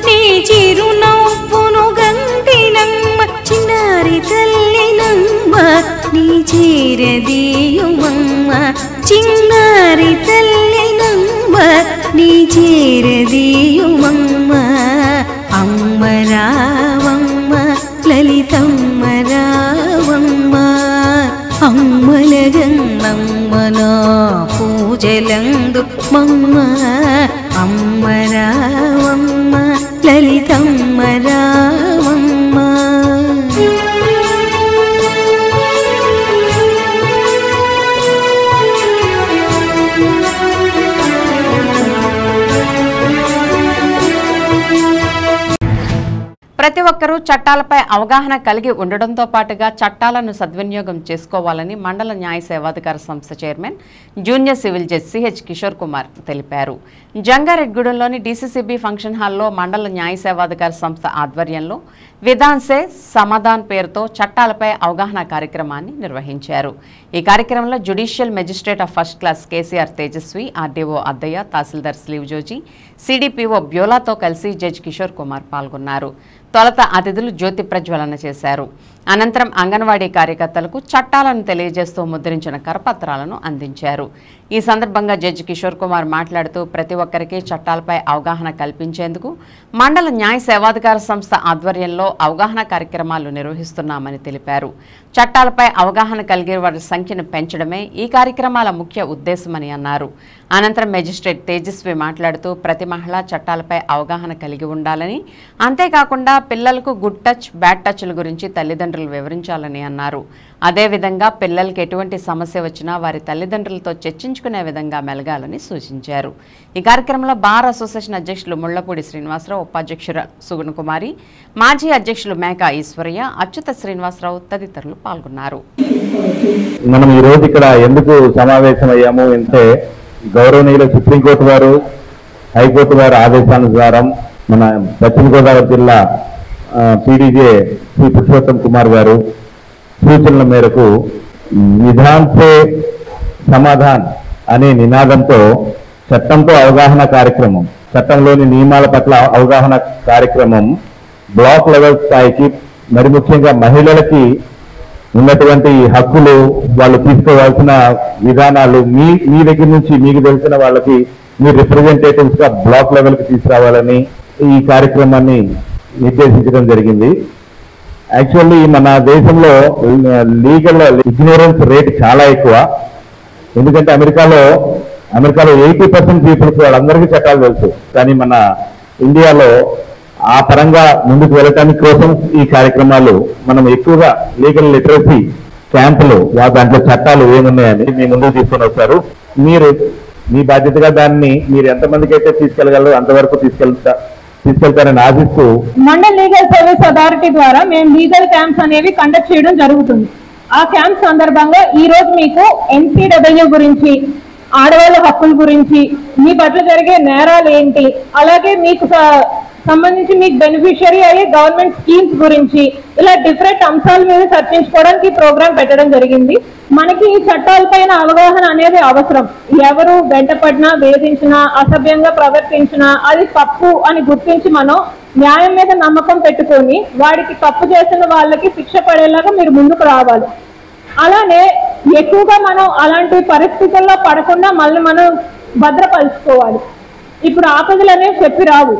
నీ చిరునవ్వును గంటినమ్మ చిన్నారి తల్లినమ్మ నీ చీరదీయుమమ్మ. చిన్నారి తల్లినమ్మ నీ చీరదీయుమమ్మ. అమ్మ రావమ్మ లలితమ్మ రావమ్మ. అమ్మలగన్నమ్మ నా పూజలందు మమ్మ. అమ్మ రావమ్మ లలితమ్మ రా ప్రతి ఒక్కరూ చట్టాలపై అవగాహన కలిగి ఉండడంతో పాటుగా చట్టాలను సద్వినియోగం చేసుకోవాలని మండల న్యాయ సేవాధికార సంస్థ chairman junior civil judge CH Kishore Kumar తెలిపారు. జంగారెడ్గూడెంలోని డీసీసీబీ ఫంక్షన్ హాల్లో మండల న్యాయ సేవాధికార సంస్థ ఆధ్వర్యంలో విధాన్సే సమాధాన్ పేరుతో చట్టాలపై అవగాహన కార్యక్రమాన్ని నిర్వహించారు. ఈ కార్యక్రమంలో judicial magistrate of first class KCR Tejaswi RDO Addayya tahsildar స్లీవ్జోజీ CDPO బ్యోలాతో కలిసి జడ్జి కిషోర్ కుమార్ పాల్గొన్నారు. తొలత అతిథులు జ్యోతి ప్రజ్వలన చేశారు. అనంతరం అంగన్వాడీ కార్యకర్తలకు చట్టాలను తెలియజేస్తూ ముద్రించిన కరపత్రాలను అందించారు. ఈ సందర్భంగా జడ్జి కిషోర్ కుమార్ మాట్లాడుతూ ప్రతి ఒక్కరికి చట్టాలపై అవగాహన కల్పించేందుకు మండల న్యాయ సేవాధికార సంస్థ ఆధ్వర్యంలో అవగాహన కార్యక్రమాలు నిర్వహిస్తున్నామని తెలిపారు. చట్టాలపై అవగాహన కలిగే వారి సంఖ్యను పెంచడమే ఈ కార్యక్రమాల ముఖ్య ఉద్దేశమని అన్నారు. అనంతరం మెజిస్ట్రేట్ తేజస్వి మాట్లాడుతూ ప్రతి మహిళ చట్టాలపై అవగాహన కలిగి ఉండాలని అంతేకాకుండా పిల్లలకు గుడ్ టచ్ బ్యాడ్ టచ్ల గురించి తల్లిదండ్రులు వివరించాలని అన్నారు. అదేవిధంగా పిల్లలకి ఎటువంటి సమస్య వచ్చినా వారి తల్లిదండ్రులతో చర్చించుకునే విధంగా మెలగాలని సూచించారు. ఈ కార్యక్రమంలో బార్ అసోసియేషన్ అధ్యక్షులు ముళ్ళపూడి శ్రీనివాసరావు ఉపాధ్యక్షుర సుగుణ కుమారి మాజీ అధ్యక్షులు మేకా ఈశ్వరయ్య అచ్యుత శ్రీనివాసరావు తదితరులు పాల్గొన్నారు. మనం ఈ రోజు ఇక్కడ ఎందుకు సమావేశమయ్యాము అంటే గౌరవనీయులు సుప్రీంకోర్టు వారు హైకోర్టు వారి ఆదేశానుసారం మన పశ్చిమ గోదావరి జిల్లా పీడీజే శ్రీ పురుషోత్తం కుమార్ గారు సూచనల మేరకు విధాన్సే సమాధాన్ అనే నినాదంతో చట్టంతో అవగాహన కార్యక్రమం చట్టంలోని నియమాల పట్ల అవగాహన కార్యక్రమం బ్లాక్ లెవెల్ స్థాయికి మరి ముఖ్యంగా మహిళలకి ఉన్నటువంటి హక్కులు వాళ్ళు తీసుకోవాల్సిన విధానాలు మీ మీ దగ్గర నుంచి మీకు తెలిసిన వాళ్ళకి మీ రిప్రజెంటేటివ్స్గా బ్లాక్ లెవెల్కి తీసుకురావాలని ఈ కార్యక్రమాన్ని నిర్దేశించడం జరిగింది. యాక్చువల్లీ మన దేశంలో లీగల్ ఇగ్నోరెన్స్ రేట్ చాలా ఎక్కువ. ఎందుకంటే అమెరికాలో అమెరికాలో ఎయిటీ పర్సెంట్ పీపుల్స్ వాళ్ళందరికీ చట్టాలు తెలుసు. కానీ మన ఇండియాలో ఆ పరంగా ముందుకు వెళ్ళటానికి కోసం ఈ కార్యక్రమాలు మనం ఎక్కువగా లీగల్ లిటరసీ క్యాంపులు దాంట్లో చట్టాలు ఏమున్నాయని మీ ముందుకు తీసుకొని వస్తారు. మీరు మీ బాధ్యతగా దాన్ని మీరు ఎంతమందికి అయితే తీసుకెళ్ళగలరు అంతవరకు తీసుకెళ్తా తీసుకెళ్తారని ఆశిస్తూ మండల్ లీగల్ సర్వీస్ అథారిటీ ద్వారా మేము లీగల్ క్యాంప్స్ అనేవి కండక్ట్ చేయడం జరుగుతుంది. ఆ క్యాంప్ సందర్భంగా ఈ రోజు మీకు ఎన్సీడబ్ల్యూ గురించి ఆడవాళ్ళ హక్కుల గురించి మీ పట్ల జరిగే నేరాలు ఏంటి అలాగే మీకు సంబంధించి మీకు బెనిఫిషియరీ అయ్యే గవర్నమెంట్ స్కీమ్స్ గురించి ఇలా డిఫరెంట్ అంశాల మీద చర్చించుకోవడానికి ప్రోగ్రాం ప్రోగ్రామ్ పెట్టడం జరిగింది. మనకి ఈ చట్టాలపైన అవగాహన అనేది అవసరం. ఎవరు వెంటపడినా వేధించినా అసభ్యంగా ప్రవర్తించినా అది తప్పు అని గుర్తించి మనం న్యాయం మీద నమ్మకం పెట్టుకొని వాడికి తప్పు చేసిన వాళ్ళకి శిక్ష పడేలాగా మీరు ముందుకు రావాలి. అలానే ఎక్కువగా మనం అలాంటి పరిస్థితుల్లో పడకుండా మళ్ళీ మనం భద్రపరుచుకోవాలి. ఇప్పుడు ఆపదలు అనేవి చెప్పి రావు.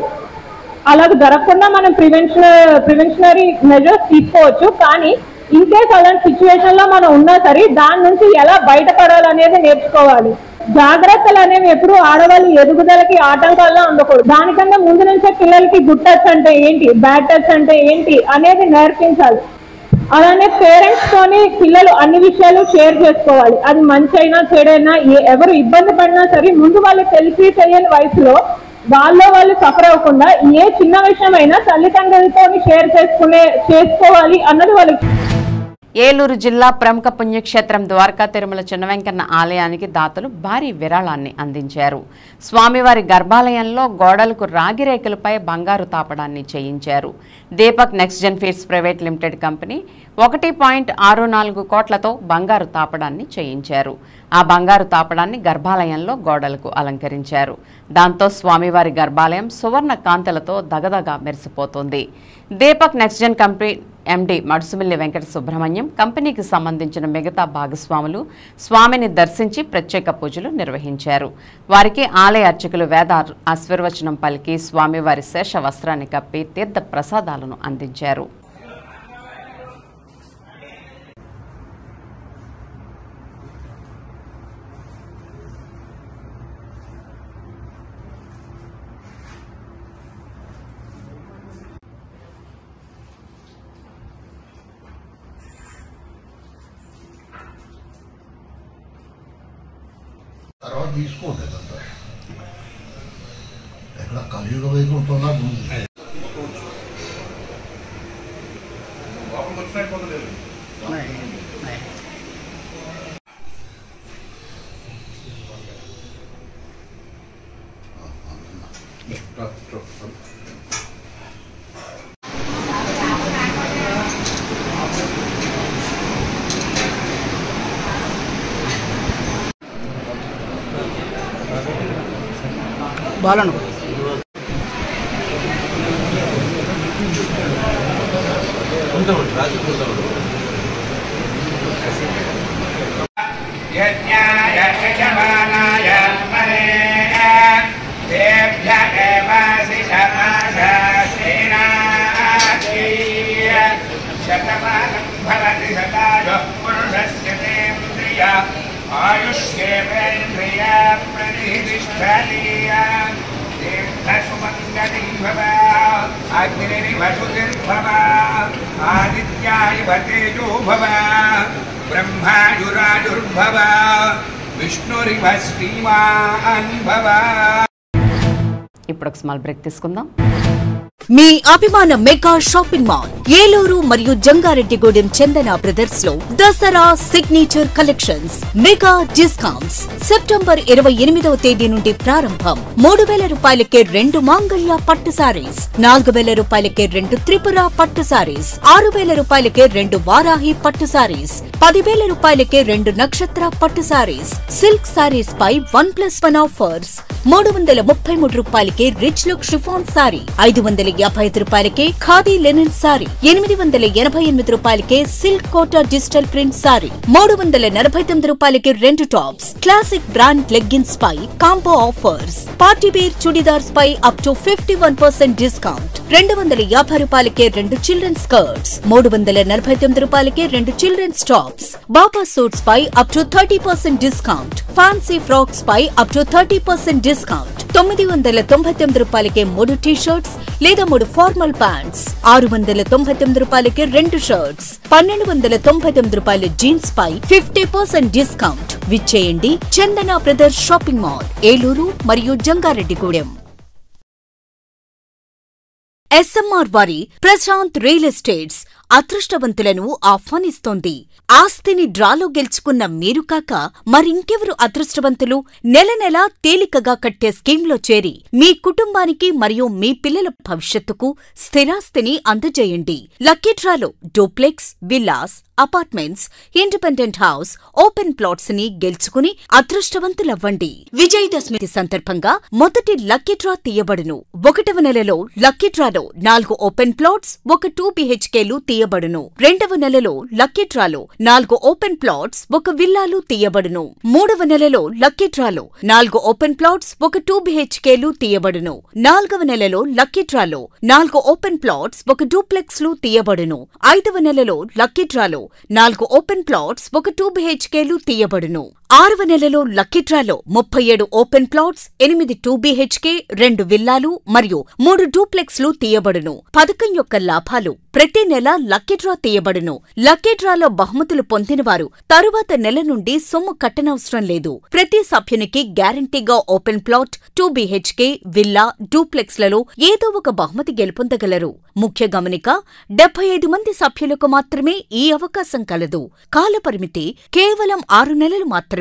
అలా జరగకుండా మనం ప్రివెన్షన్ ప్రివెన్షనరీ మెజర్స్ తీసుకోవచ్చు. కానీ ఇన్ కేస్ అలాంటి సిచ్యువేషన్లో మనం ఉన్నా సరే దాని నుంచి ఎలా బయటపడాలనేది నేర్చుకోవాలి. జాగ్రత్తలు అనేవి ఎప్పుడు ఆడవాళ్ళు ఎదుగుదలకి ఆటంకాల్లో ఉండకూడదు. దానికన్నా ముందు నుంచే పిల్లలకి గుడ్ టచ్ అంటే ఏంటి? బ్యాడ్ టచ్ అంటే ఏంటి? అనేది నేర్పించాలి. అలానే పేరెంట్స్ తోని పిల్లలు అన్ని విషయాలు షేర్ చేసుకోవాలి. అది మంచి అయినా చెడైనా ఏ- ఎవరు ఇబ్బంది పడినా సరే ముందు వాళ్ళు తెలిసి తెలియని వయసులో వాళ్ళలో వాళ్ళు సఫర్ అవ్వకుండా ఏ చిన్న విషయమైనా తల్లిదండ్రులతో షేర్ చేసుకునే చేసుకోవాలి అన్నది వాళ్ళకి ఏలూరు జిల్లా ప్రముఖ పుణ్యక్షేత్రం ద్వారకా తిరుమల చిన్న వెంకన్న ఆలయానికి దాతలు భారీ విరాళాన్ని అందించారు. స్వామివారి గర్భాలయంలో గోడలకు రాగిరేకులపై బంగారు తాపడాన్ని చేయించారు. Deepak next gen feeds private limited company ఒకటి పాయింట్ ఆరు నాలుగు కోట్లతో బంగారు తాపడాన్ని చేయించారు. ఆ బంగారు తాపడాన్ని గర్భాలయంలో గోడలకు అలంకరించారు. దాంతో స్వామివారి గర్భాలయం సువర్ణ కాంతలతో దగదగా మెరిసిపోతుంది. Deepak next gen company MD Madusumilli Venkata Subrahmanyam కంపెనీకి సంబంధించిన మిగతా భాగస్వాములు స్వామిని దర్శించి ప్రత్యేక పూజలు నిర్వహించారు. వారికి ఆలయ అర్చకులు వేద ఆశీర్వచనం పలికి స్వామివారి శేష వస్త్రాన్ని కప్పి తీర్థ ప్రసాదాలను అందించారు. बीज को दे देता है। एकड़ा कलयुग वैकुंठ होना गुण है। పాలనకు స్మాల్ బ్రేక్ తీసుకుందాం. మీ అభిమాన మెగా షాపింగ్ మాల్ ఏలూరు మరియు Jangareddygudem Chandana బ్రదర్స్లో Dasara signature collections mega discounts September ఇరవై ఎనిమిదవ తేదీ నుండి ప్రారంభం. మూడు వేల రూపాయలకే రెండు మాంగళ్య పట్టు సారీస్ నాలుగు వేల రూపాయలకే రెండు త్రిపుర పట్టు సారీస్ ఆరు వేల రూపాయలకే రెండు వారాహి పట్టు సారీస్ పదివేల రూపాయలకే రెండు నక్షత్ర పట్టు సారీస్ సిల్క్ సారీస్ పై వన్ ప్లస్ వన్ ఆఫర్స్. మూడు వందల ముప్పై మూడు రూపాయలకే రిచ్ లుక్ షిఫాన్ సారీ ఐదు వందల యాభై ఐదు రూపాయలకే ఖాదీ లెనిన్ సారీ ఎనిమిది వందల ఎనభై ఎనిమిది రూపాయలకే silk Kota digital print sari మూడు వందల నలభై తొమ్మిది రూపాయలకే రెండు tops classic brand leggings pi combo offers party wear churidars pi up to fifty one percent discount రెండు వందల యాభై రూపాయలకే రెండు చిల్డ్రన్ స్కర్ట్స్ మూడు వందల నలభై తొమ్మిది రూపాయలకే రెండు children's tops Baba suits pi up to thirty percent discount fancy frocks pi up to thirty percent discount తొమ్మిది వందల తొంభై తొమ్మిది రూపాయలకే మూడు టీ షర్ట్స్ లేదా మూడు ఫార్మల్ ప్యాంట్స్. ఆరు వందల తొంభై తొమ్మిది రూపాయలకి రెండు షర్ట్స్. పన్నెండు వందల తొంభై తొమ్మిది రూపాయల జీన్స్ పై fifty percent discount. విచ్చేయండి Chandana brothers shopping mall Eluru మరియు జంగారెడ్డిగూడెం. ఎస్ఎంఆర్ వారి ప్రశాంత్ రియల్ ఎస్టేట్స్ అదృష్టవంతులను ఆహ్వానిస్తోంది. ఆస్తిని డ్రాలో గెలుచుకున్న మీరు కాక మరింకెవరు అదృష్టవంతులు? నెల నెలా తేలికగా కట్టే స్కీమ్లో చేరి మీ కుటుంబానికి మరియు మీ పిల్లల భవిష్యత్తుకు స్థిరాస్తిని అందజేయండి. లక్కీ డ్రాలో duplex villas apartments independent house open ప్లాట్స్ని గెలుచుకుని అదృష్టవంతులవ్వండి. విజయదశమి సందర్భంగా మొదటి లక్కీ డ్రా తీయబడును. ఒకటవ నెలలో లక్కీ డ్రాలో నాలుగు ఓపెన్ ప్లాట్స్ ఒక టూ బిహెచ్కేలు తీయబడును. రెండవ నెలలో లక్కీ డ్రాలో నాలుగు ఓపెన్ ప్లాట్స్ ఒక విల్లాలు తీయబడును. మూడవ నెలలో లక్కీ డ్రాలో నాలుగు ఓపెన్ ప్లాట్స్ ఒక టూ బిహెచ్కేలు తీయబడును. నాలుగవ నెలలో లక్కీ డ్రాలో నాలుగు ఓపెన్ ప్లాట్స్ ఒక డూప్లెక్స్లు తీయబడును. ఐదవ నెలలో లక్కీ డ్రాలో నాలుగు ఓపెన్ ప్లాట్స్ ఒక టూ బిహెచ్కేలు తీయబడును. ఆరవ నెలలో లక్కీట్రాలో ముప్పై ఏడు ఓపెన్ ప్లాట్స్ ఎనిమిది టూ బీహెచ్కే రెండు విల్లాలు మరియు మూడు డూప్లెక్స్లు తీయబడును. పథకం యొక్క లాభాలు ప్రతి నెల లక్కీడ్రా తీయబడును. లక్కీడ్రాలో బహుమతులు పొందినవారు తరువాత నెల నుండి సొమ్ము కట్టనవసరం లేదు. ప్రతి సభ్యునికి గ్యారంటీగా open plot two BHK villa డూప్లెక్స్లలో ఏదో ఒక బహుమతి గెలుపొందగలరు. ముఖ్య గమనిక డెబ్బై ఐదు మంది సభ్యులకు మాత్రమే ఈ అవకాశం కలదు. కాలపరిమితి కేవలం ఆరు నెలలు మాత్రమే.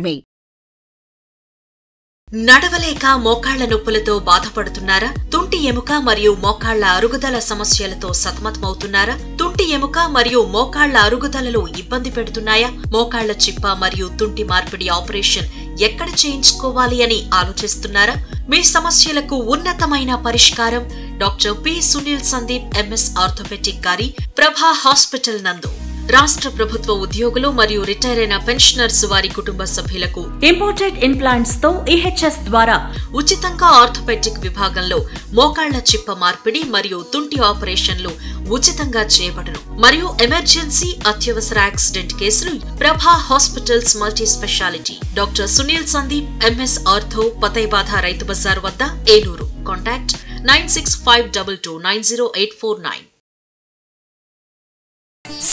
నడవలేక మోకాళ్ళ నొప్పులతో బాధపడుతున్నారా? తుంటి ఎముక మరియు మోకాళ్ళ అరుగుదల సమస్యలతో సతమతమవుతున్నారా? తుంటి ఎముక మరియు మోకాళ్ళ అరుగుదలలో ఇబ్బంది పెడుతున్నాయా? మోకాళ్ళ చిప్ప మరియు తుంటి మార్పిడి ఆపరేషన్ ఎక్కడ చేయించుకోవాలి అని ఆలోచిస్తున్నారా? మీ సమస్యలకు ఉన్నతమైన పరిష్కారం doctor P Sunil Sandeep MS orthopedic గారి ప్రభా హాస్పిటల్ నందు. రాష్ట్ర ప్రభుత్వ ఉద్యోగులు మరియు రిటైర్ అయిన పెన్షనర్స్ వారి కుటుంబ సభ్యులకు ఇంపోర్టెడ్ ఇంప్లాంట్స్తో ఈహెచ్ఎస్ ద్వారా ఉచితంగా ఆర్థోపెడిక్ విభాగంలో మోకాళ్ళ చిప్ప మార్పిడి మరియు తుంటి ఆపరేషన్లు ఉచితంగా చేయబడును. మరియు ఎమర్జెన్సీ అత్యవసర యాక్సిడెంట్ కేసులు Prabha hospitals multi speciality doctor Sunil Sandeep MS ortho పతైబాధ Rythu Bazar వద్ద Eluru. Contact nine six five double two nine zero eight four nine.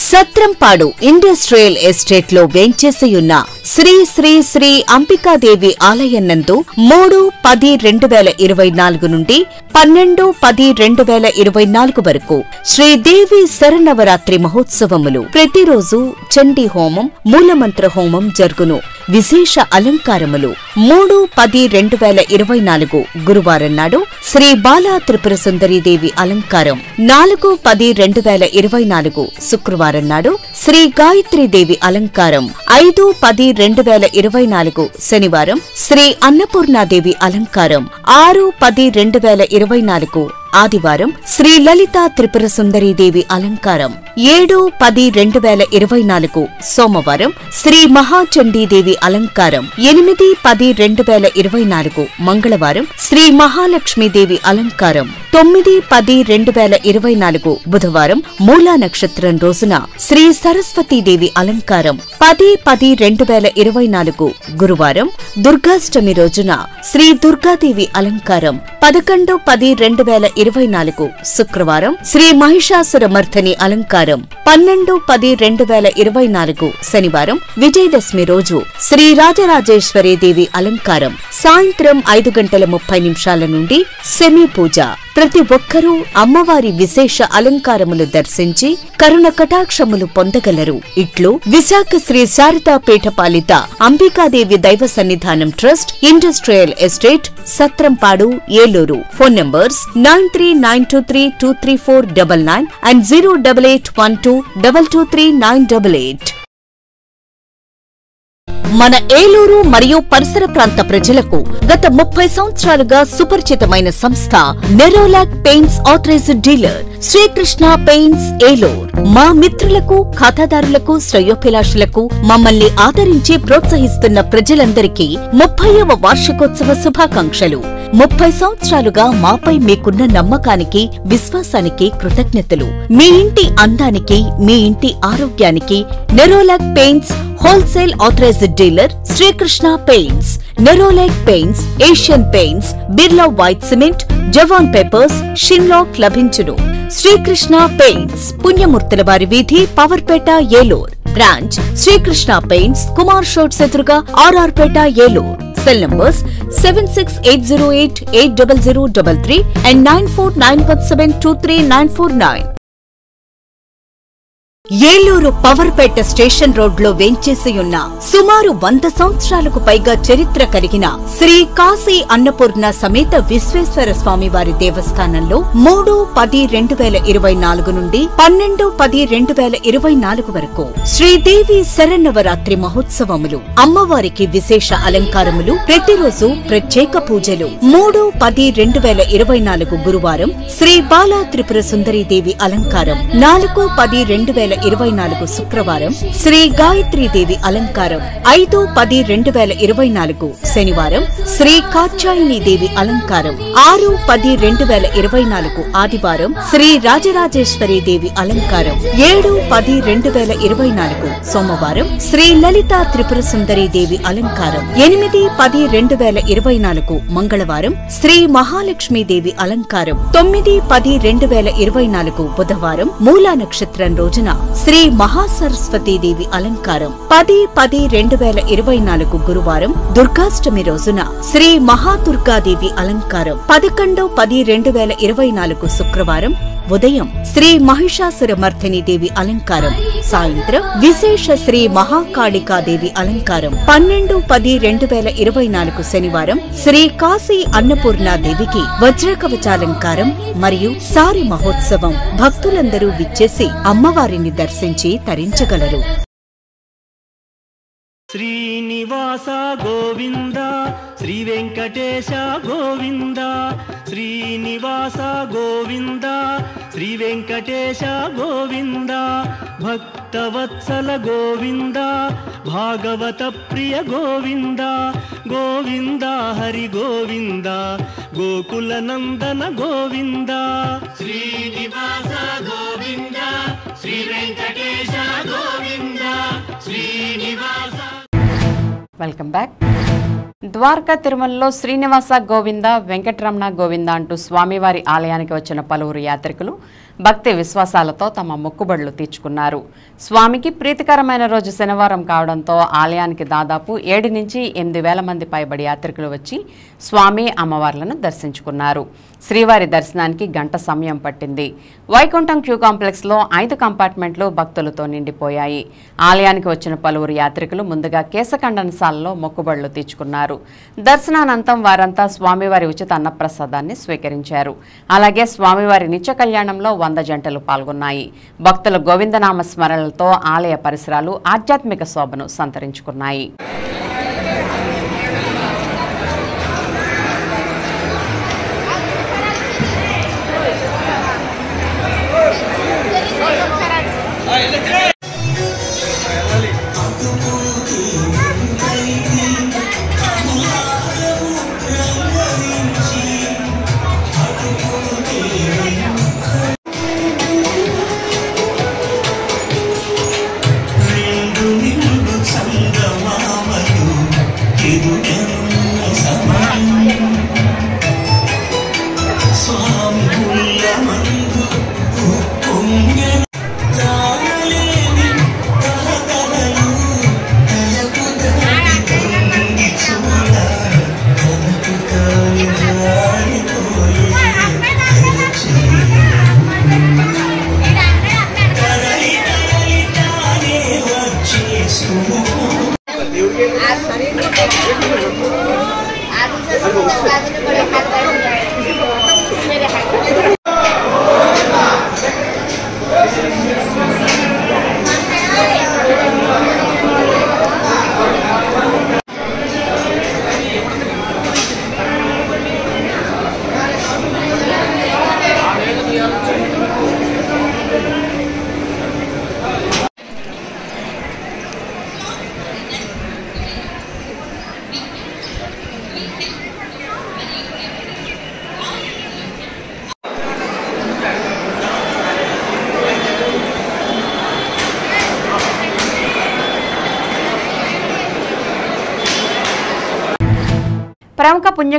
Satrampadu industrial ఎస్టేట్లో వేంచేసియున్న శ్రీ శ్రీ శ్రీ అంబికాదేవి ఆలయం నందు మూడు పది రెండు వేల ఇరవై నాలుగు నుండి పన్నెండు పది రెండు వేల ఇరవై నాలుగు వరకు శ్రీదేవి శరణవరాత్రి మహోత్సవములు. ప్రతిరోజు చండీ హోమం మూలమంత్ర హోమం జరుగును. విశేష అలంకారములు మూడు పది రెండు వేల ఇరవై నాలుగు గురువారం నాడు శ్రీ బాలా త్రిపుర సుందరీదేవి అలంకారం నాలుగు పది రెండు వేల ఇరవై నాలుగు శుక్రవారం నాడు శ్రీ గాయత్రీదేవి అలంకారం ఐదు పది రెండు వేల ఇరవై నాలుగు శనివారం శ్రీ అన్నపూర్ణాదేవి అలంకారం. ఆరు పది రెండు వేల ఇరవై నాలుగు ఆదివారం శ్రీ లలిత త్రిపుర సుందరీదేవి అలంకారం ఏడు పది రెండు వేల ఇరవై నాలుగు సోమవారం శ్రీ మహాచండీదేవి అలంకారం ఎనిమిది పది రెండు వేల ఇరవై నాలుగు మంగళవారం శ్రీ మహాలక్ష్మీదేవి అలంకారం తొమ్మిది పది రెండు వేల ఇరవై నాలుగు బుధవారం మూలా నక్షత్రం రోజున శ్రీ సరస్వతీదేవి అలంకారం పది పది రెండు వేల ఇరవై నాలుగు గురువారం దుర్గాష్టమి రోజున శ్రీ దుర్గాదేవి అలంకారం పదకొండు పది రెండు వేల ఇరవై నాలుగు శుక్రవారం శ్రీ మహిషాసుర మర్ధని అలంకారం. పన్నెండు పది రెండు వేల ఇరవై నాలుగు శనివారం విజయదశమి రోజు శ్రీ రాజరాజేశ్వరి దేవి అలంకారం. సాయంత్రం ఐదు గంటల ముప్పై నిమిషాల నుండి సెమీ పూజ. ప్రతి ఒక్కరూ అమ్మవారి విశేష అలంకారములు దర్శించి కరుణ కటాక్షములు పొందగలరు. ఇట్లు విశాఖ శ్రీ శారదాపేట పాలిత అంబికాదేవి దైవ సన్నిధానం trust industrial estate Satrampadu Eluru. Phone numbers nine three nine two three two three four double nine and zero double eight one two double two three nine double eight. మన ఏలూరు మరియు పరిసర ప్రాంత ప్రజలకు గత ముప్పై సంవత్సరాలుగా సుపరిచితమైన సంస్థ Nerolac paints authorised dealer Srikrishna paints Eluru. మా మిత్రులకు ఖాతాదారులకు శ్రేయోభిలాషులకు మమ్మల్ని ఆదరించి ప్రోత్సహిస్తున్న ప్రజలందరికీ ముప్పైవ వార్షికోత్సవ శుభాకాంక్షలు. ముప్పై సంవత్సరాలుగా మాపై మీకున్న నమ్మకానికి విశ్వాసానికి కృతజ్ఞతలు. మీ ఇంటి అందానికి మీ ఇంటి ఆరోగ్యానికి Nerolac paints wholesale authorised dealer Srikrishna paints Nerolac paints Asian paints Birla white cement జవాన్ పేపర్స్ షిన్లాక్ లభించును. శ్రీకృష్ణ పెయింట్స్ పుణ్యమూర్తుల వారి వీధి పవర్పేట ఏలూర్. బ్రాంచ్ శ్రీకృష్ణ పెయింట్స్ కుమార్ షోట్స్ ఎదురుగా RR Peta Eluru. Cell numbers seven six eight zero eight eight double zero double three and nine four nine one seven two three nine four nine. Eluru Powerpet station రోడ్లో వేంచేసియున్న సుమారు వంద సంవత్సరాలకు పైగా చరిత్ర కలిగిన శ్రీ కాశీ అన్నపూర్ణ సమేత విశ్వేశ్వర స్వామి వారి దేవస్థానంలో మూడు పది రెండు వేల ఇరవై నాలుగు నుండి పన్నెండు పది రెండు వేల ఇరవై నాలుగు వరకు శ్రీదేవి శరన్నవరాత్రి మహోత్సవములు అమ్మవారికి విశేష అలంకారములు ప్రతిరోజు ప్రత్యేక పూజలు. మూడు పది రెండు వేల ఇరవై నాలుగు గురువారం శ్రీ బాలా త్రిపుర సుందరీదేవి అలంకారం నాలుగు పది రెండు వేల ఇరవై నాలుగు శుక్రవారం శ్రీ గాయత్రీదేవి అలంకారం ఐదు పది రెండు వేల ఇరవై నాలుగు శనివారం శ్రీ కాచాయిని దేవి అలంకారం ఆరు పది రెండు వేల ఇరవై నాలుగు ఆదివారం శ్రీ రాజరాజేశ్వరి దేవి అలంకారం ఏడు పది రెండు వేల ఇరవై నాలుగు సోమవారం శ్రీ లలిత త్రిపుర సుందరి దేవి అలంకారం ఎనిమిది పది రెండు వేల ఇరవై నాలుగు మంగళవారం శ్రీ మహాలక్ష్మి దేవి అలంకారం తొమ్మిది పది రెండు వేల ఇరవై నాలుగు బుధవారం మూలా నక్షత్రం రోజున శ్రీ మహాసరస్వతీదేవి అలంకారం. పది పది రెండు వేల ఇరవై నాలుగు గురువారం దుర్గాష్టమి రోజున శ్రీ మహాదుర్గాదేవి అలంకారం. పదకొండు పది రెండు వేల ఇరవై నాలుగు శుక్రవారం ఉదయం శ్రీ మహిషాసురమర్ధిని దేవి అలంకారం సాయంత్రం విశేష శ్రీ మహాకాళికాదేవి అలంకారం పన్నెండు పది రెండు వేల ఇరవై నాలుగు శనివారం శ్రీ కాశీ అన్నపూర్ణాదేవికి వజ్రకవచాలంకారం మరియు సారి మహోత్సవం భక్తులందరూ విచ్చేసి అమ్మవారిని దర్శించి తరించగలరు. శ్రీనివాస గోవింద శ్రీ వెంకటేశ గోవింద శ్రీనివాస గోవింద శ్రీ వెంకటేశ గోవింద భక్తవత్సల గోవింద భాగవత ప్రియ గోవింద గోవింద హరి గోవింద గోకుల నందన గోవింద శ్రీనివాస గోవింద శ్రీ వెంకటేశ గోవింద శ్రీనివాస వెల్కమ్ బ్యాక్ ద్వారకా తిరుమలలో శ్రీనివాస గోవింద వెంకటరమణ గోవింద అంటూ స్వామివారి ఆలయానికి వచ్చిన పలువురు యాత్రికులు భక్తి విశ్వాసాలతో తమ మొక్కుబడులు తీర్చుకున్నారు. స్వామికి ప్రీతికరమైన రోజు శనివారం కావడంతో ఆలయానికి దాదాపు ఏడు నుంచి ఎనిమిది వేల మంది పైబడి యాత్రికులు వచ్చి స్వామి అమ్మవార్లను దర్శించుకున్నారు. శ్రీవారి దర్శనానికి గంట సమయం పట్టింది. వైకుంఠం క్యూ కాంప్లెక్స్లో ఐదు కంపార్ట్మెంట్లు భక్తులతో నిండిపోయాయి. ఆలయానికి వచ్చిన పలువురు యాత్రికులు ముందుగా కేశఖండనశాలలో మొక్కుబడులు తీర్చుకున్నారు. దర్శనానంతం వారంతా స్వామివారి ఉచిత అన్నప్రసాదాన్ని స్వీకరించారు. అలాగే స్వామివారి నిత్య కళ్యాణంలో వంద జంటలు పాల్గొన్నాయి. భక్తుల గోవిందనామ స్మరణలతో ఆలయ పరిసరాలు ఆధ్యాత్మిక శోభను సంతరించుకున్నాయి.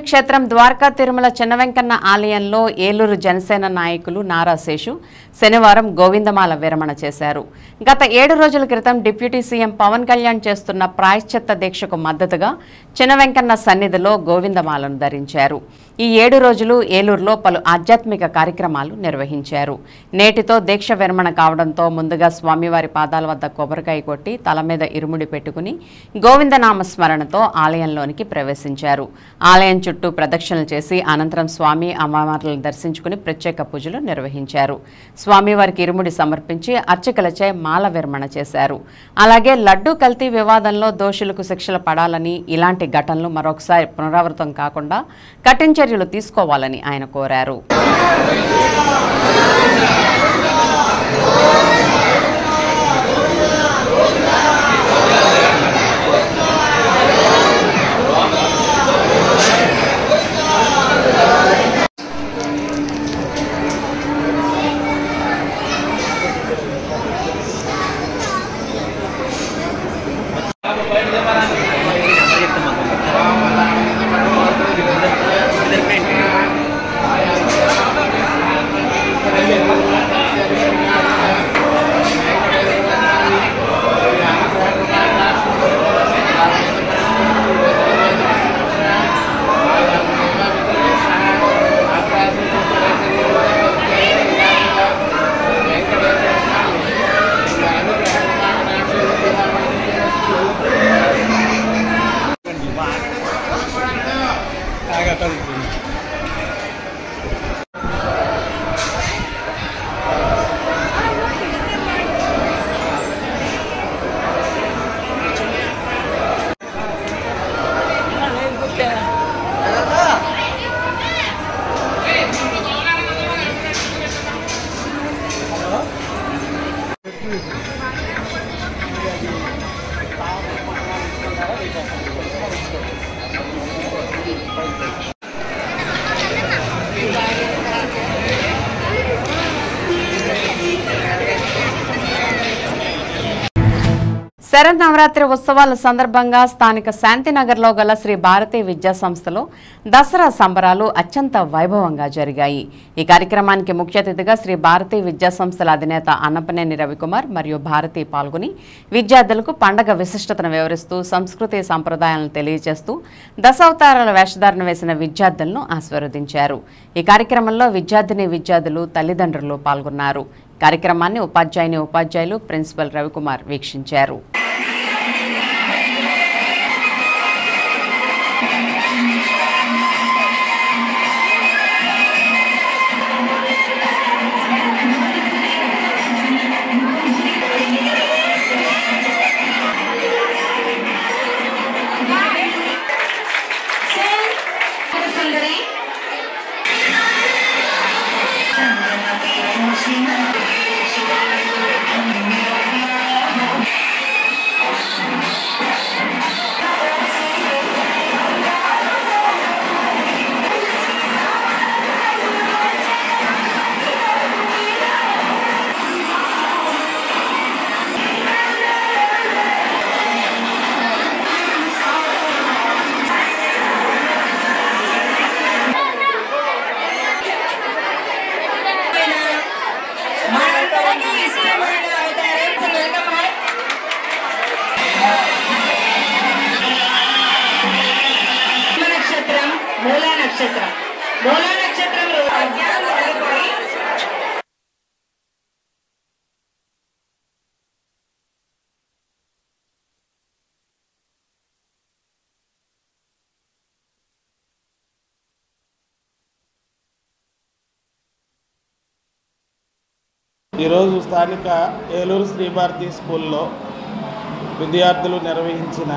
పుణ్యక్షేత్రం ద్వారకా తిరుమల చిన్నవెంకన్న ఆలయంలో ఏలూరు జనసేన నాయకులు నారా శేషు శనివారం గోవిందమాల విరమణ చేశారు. గత ఏడు రోజుల క్రితం డిప్యూటీ సీఎం పవన్ కళ్యాణ్ చేస్తున్న ప్రాయశ్చిత్త దీక్షకు మద్దతుగా చిన్నవెంకన్న సన్నిధిలో గోవిందమాలను ధరించారు. ఈ ఏడు రోజులు ఏలూరులో పలు ఆధ్యాత్మిక కార్యక్రమాలు నిర్వహించారు. నేటితో దీక్ష విరమణ కావడంతో ముందుగా స్వామివారి పాదాల వద్ద కొబ్బరికాయ కొట్టి తల మీద ఇరుముడి పెట్టుకుని గోవిందనామ స్మరణతో ఆలయంలోనికి ప్రవేశించారు. ఆలయం చుట్టూ ప్రదక్షిణలు చేసి అనంతరం స్వామి అమ్మవార్లను దర్శించుకుని ప్రత్యేక పూజలు నిర్వహించారు. స్వామివారికి ఇరుముడి సమర్పించి అర్చకులచే మాల విరమణ చేశారు. అలాగే లడ్డూ కల్తీ వివాదంలో దోషులకు శిక్షలు పడాలని ఇలాంటి ఘటనలు మరొకసారి పునరావృతం కాకుండా కఠించే చర్యలు తీసుకోవాలని ఆయన కోరారు. శరన్నవరాత్రి ఉత్సవాల సందర్భంగా స్థానిక శాంతినగర్లో గల శ్రీ భారతీ విద్యా సంస్థలో దసరా సంబరాలు అత్యంత వైభవంగా జరిగాయి. ఈ కార్యక్రమానికి ముఖ్య అతిథిగా శ్రీ భారతీ విద్యా సంస్థల అధినేత అన్నపనేని రవికుమార్ మరియు భారతి పాల్గొని విద్యార్థులకు పండగ విశిష్టతను వివరిస్తూ సంస్కృతి సంప్రదాయాలను తెలియజేస్తూ దశావతారాల వేషధారణ వేసిన విద్యార్థులను ఆశీర్వదించారు. ఈ కార్యక్రమంలో విద్యార్థిని విద్యార్థులు తల్లిదండ్రులు పాల్గొన్నారు. కార్యక్రమాన్ని ఉపాధ్యాయుని ఉపాధ్యాయులు ప్రిన్సిపల్ రవికుమార్ వీక్షించారు. ఈరోజు స్థానిక ఏలూరు శ్రీభారతి స్కూల్లో విద్యార్థులు నిర్వహించిన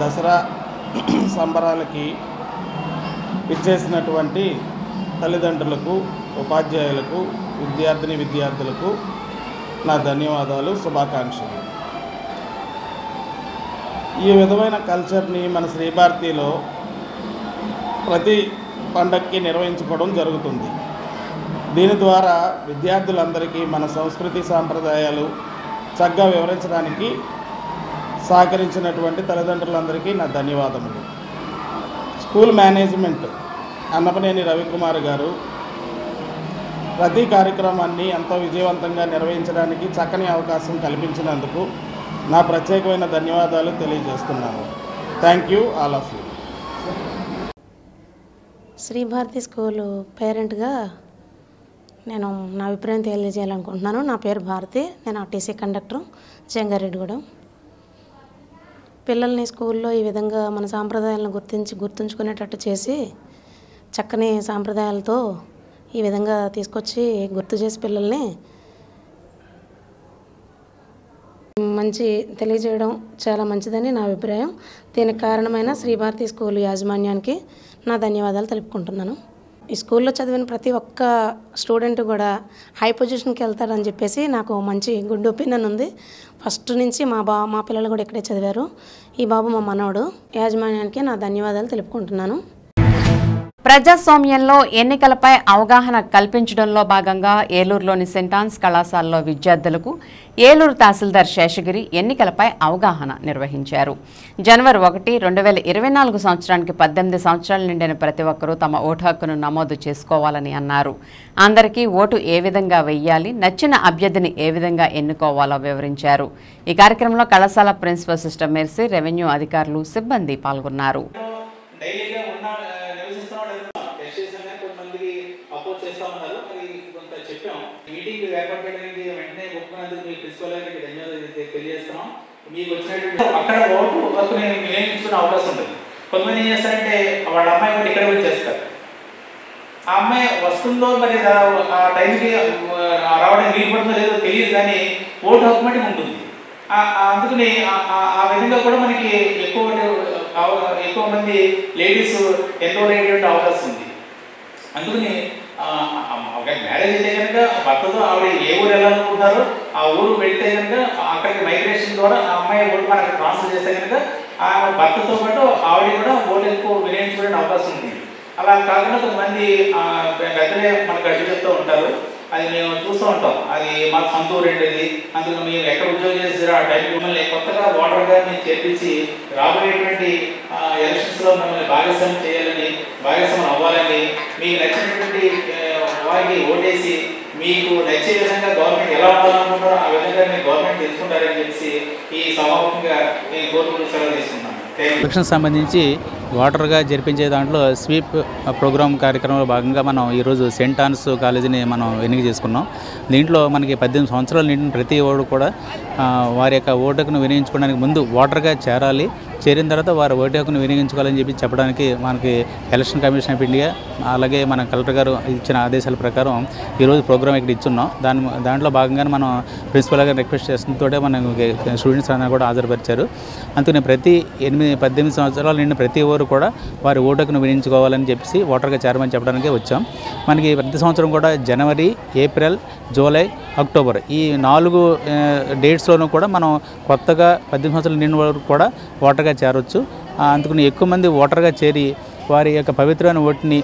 దసరా సంబరాలకి ఇచ్చేసినటువంటి తల్లిదండ్రులకు ఉపాధ్యాయులకు విద్యార్థిని విద్యార్థులకు నా ధన్యవాదాలు శుభాకాంక్షలు. ఈ విధమైన కల్చర్ని మన శ్రీభారతిలో ప్రతి పండక్కి నిర్వహించుకోవడం జరుగుతుంది. దీని ద్వారా విద్యార్థులందరికీ మన సంస్కృతి సాంప్రదాయాలు చక్కగా వివరించడానికి సహకరించినటువంటి తల్లిదండ్రులందరికీ నా ధన్యవాదములు. స్కూల్ మేనేజ్మెంట్ అన్నపనేని రవికుమార్ గారు ప్రతి కార్యక్రమాన్ని ఎంతో విజయవంతంగా నిర్వహించడానికి చక్కని అవకాశం కల్పించినందుకు నా ప్రత్యేకమైన ధన్యవాదాలు తెలియజేస్తున్నాను. Thank you all of you Sribharati school పేరెంట్గా నేను నా అభిప్రాయం తెలియజేయాలనుకుంటున్నాను. నా పేరు భారతి. నేను ఆర్టీసీ కండక్టర్ జంగారెడ్డిగూడెం. పిల్లల్ని స్కూల్లో ఈ విధంగా మన సాంప్రదాయాలను గుర్తించి గుర్తుంచుకునేటట్టు చేసి చక్కని సాంప్రదాయాలతో ఈ విధంగా తీసుకొచ్చి గుర్తు చేసి పిల్లల్ని మంచి తెలియజేయడం చాలా మంచిదని నా అభిప్రాయం. దీనికి కారణమైన శ్రీభారతి స్కూల్ యాజమాన్యానికి నా ధన్యవాదాలు తెలుపుకుంటున్నాను. ఈ స్కూల్లో చదివిన ప్రతి ఒక్క స్టూడెంట్ కూడా హై పొజిషన్కి వెళ్తారని చెప్పేసి నాకు మంచి గుడ్ ఒపీనియన్ ఉంది. ఫస్ట్ నుంచి మా బా మా పిల్లలు కూడా ఇక్కడే చదివారు. ఈ బాబు మా మనవడు. యాజమాన్యానికి నా ధన్యవాదాలు తెలుపుకుంటున్నాను. ప్రజాస్వామ్యంలో ఎన్నికలపై అవగాహన కల్పించడంలో భాగంగా ఏలూరులోని సెంటాన్స్ కళాశాలలో విద్యార్థులకు ఏలూరు తహసీల్దార్ శేషగిరి ఎన్నికలపై అవగాహన నిర్వహించారు. జనవరి ఒకటి రెండు వేల ఇరవై నాలుగు సంవత్సరానికి పద్దెనిమిది సంవత్సరాలు నిండిన ప్రతి ఒక్కరూ తమ ఓటు హక్కును నమోదు చేసుకోవాలని అన్నారు. అందరికీ ఓటు ఏ విధంగా వెయ్యాలి నచ్చిన అభ్యర్థిని ఏ విధంగా ఎన్నుకోవాలో వివరించారు. ఈ కార్యక్రమంలో కళాశాల ప్రిన్సిపల్ సిస్టర్ మెర్సీ రెవెన్యూ అధికారులు సిబ్బంది పాల్గొన్నారు డైలీగా ఉన్న నివసిస్తున్న వాళ్ళు టెస్ట్ చేసాం కానీ కొంతమందికి అపోజ్ చేస్తా ఉన్నారు అది కొంత చెప్పాం మీటింగ్ ఏర్పాటు చేయడానికి వెంటనే ఒప్పుకున్నందుకు మీ ప్రిన్సిపల్ గారికి ధన్యవాదాలు తె- తెలియజేస్తున్నాం మీకు వచ్చినటువంటి అక్కడ ఓటు హక్కుని వినియోగించుకునే అవకాశం ఉంటుంది. కొంతమంది ఏం చేస్తారంటే వాళ్ళ అమ్మాయి కూడా ఇక్కడ పోయి చేస్తారు. ఆ అమ్మాయి వస్తుందో మరి ఆ టైంకి రావడం రావడానికి లేదో తెలియదు కానీ ఓటు హక్కు మటుకు ఉంటుంది. అందుకని ఆ- విధంగా కూడా మనకి ఎక్కువ ఎక్కువ మంది లేడీస్ ఎన్రోల్ అయ్యేటువంటి అవకాశం ఉంది. అందుకని మ్యారేజ్ అయితే కనుక భర్తతో ఆవిడ ఏ ఊరు వెళ్ళాలనుకుంటారో ఆ ఊరు వెళ్తే కనుక అక్కడికి మైగ్రేషన్ ద్వారా ఆ అమ్మాయి ఓటు మనకి ట్రాన్స్ఫర్ చేస్తే కనుక ఆ భర్తతో పాటు ఆవిడ కూడా ఓటు ఎక్కువ వినియోగించుకునే అవకాశం ఉంది. అలా కాకుండా కొంతమంది పెద్దలే మనకు అడ్డు చెప్తూ ఉంటారు. అది మేము చూస్తూ ఉంటాం. అది మా సొంత ఊరు అందుకు మేము ఎక్కడ ఉద్యోగం చేస్తారో ఆ టైం మిమ్మల్ని కొత్తగా ఓటర్ గారిని చేర్పించి రాబోయేటువంటి ఎలక్షన్స్లో మిమ్మల్ని భాగస్వామ్యం చేయాలని భాగస్వామ్యం అవ్వాలని మీకు నచ్చినటువంటి వారికి ఓటేసి మీకు నచ్చే విధంగా గవర్నమెంట్ ఎలా ఉండాలనుకుంటారో ఆ విధంగా మీరు గవర్నమెంట్ తెలుసుకుంటారని చెప్పేసి ఈ సమాపంగా నేను కోరుకుంటూ సెలవు తీసుకున్నాను ఎలక్షన్ సంబంధించి వాటర్గా జరిపించే దాంట్లో స్వీప్ ప్రోగ్రామ్ కార్యక్రమంలో భాగంగా మనం ఈరోజు సెయింట్ ఆన్స్ కాలేజీని మనం ఎన్నిక చేసుకున్నాం. దీంట్లో మనకి పద్దెనిమిది సంవత్సరాలు నిండిన ప్రతి ఓడు కూడా వారి యొక్క ఓటుకును వినియోగించుకోవడానికి ముందు వాటర్గా చేరాలి. చేరిన తర్వాత వారి ఓటు హక్కును వినియోగించుకోవాలని చెప్పి చెప్పడానికి మనకి ఎలక్షన్ కమిషన్ ఆఫ్ ఇండియా అలాగే మన కలెక్టర్ గారు ఇచ్చిన ఆదేశాల ప్రకారం ఈరోజు ప్రోగ్రామ్ ఇక్కడ ఇచ్చున్నాం. దాని దాంట్లో భాగంగానే మనం ప్రిన్సిపల్ గారు రిక్వెస్ట్ చేస్తున్నతోటే మనం స్టూడెంట్స్ అందరూ కూడా హాజరుపరిచారు. అందుకని ప్రతి ఎనిమిది పద్దెనిమిది సంవత్సరాలు నిండిన ప్రతి ఓరు కూడా వారి ఓటుకును వినియోగించుకోవాలని చెప్పేసి ఓటర్గా చేరమని చెప్పడానికి వచ్చాం. మనకి ప్రతి సంవత్సరం కూడా జనవరి ఏప్రిల్ జూలై అక్టోబర్ ఈ నాలుగు డేట్స్లోనూ కూడా మనం కొత్తగా పద్దెనిమిది సంవత్సరాలు నిండిన వరకు కూడా ఓటర్గా చేరవచ్చు ఆ, అందుకని ఎక్కువ మంది ఓటర్గా చేరి వారి యొక్క పవిత్రమైన ఓటుని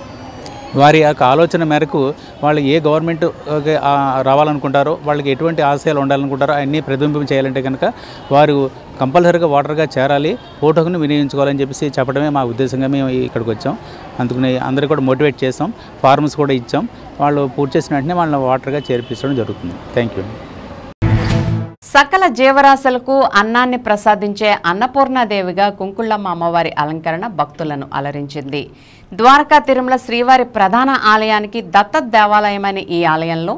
వారి యొక్క ఆలోచన మేరకు వాళ్ళు ఏ గవర్నమెంట్ రావాలనుకుంటారో వాళ్ళకి ఎటువంటి ఆశయాలు ఉండాలనుకుంటారో అన్నీ ప్రతిబింబం చేయాలంటే కనుక వారు కంపల్సరీగా ఓటర్గా చేరాలి ఓటు వినియోగించుకోవాలని చెప్పేసి చెప్పడమే మా ఉద్దేశంగా మేము ఇక్కడికి వచ్చాం. అందుకని అందరికీ కూడా మోటివేట్ చేసాం ఫార్మ్స్ కూడా ఇచ్చాం. వాళ్ళు పూర్తి చేసిన వెంటనే వాళ్ళని ఓటర్గా చేర్పించడం జరుగుతుంది. థ్యాంక్ యూ సకల జీవరాశులకు అన్నాన్ని ప్రసాదించే అన్నపూర్ణాదేవిగా కుంకుళ్ళమ్మ అమ్మవారి అలంకరణ భక్తులను అలరించింది. ద్వారకా తిరుమల శ్రీవారి ప్రధాన ఆలయానికి దత్త దేవాలయమైన ఈ ఆలయంలో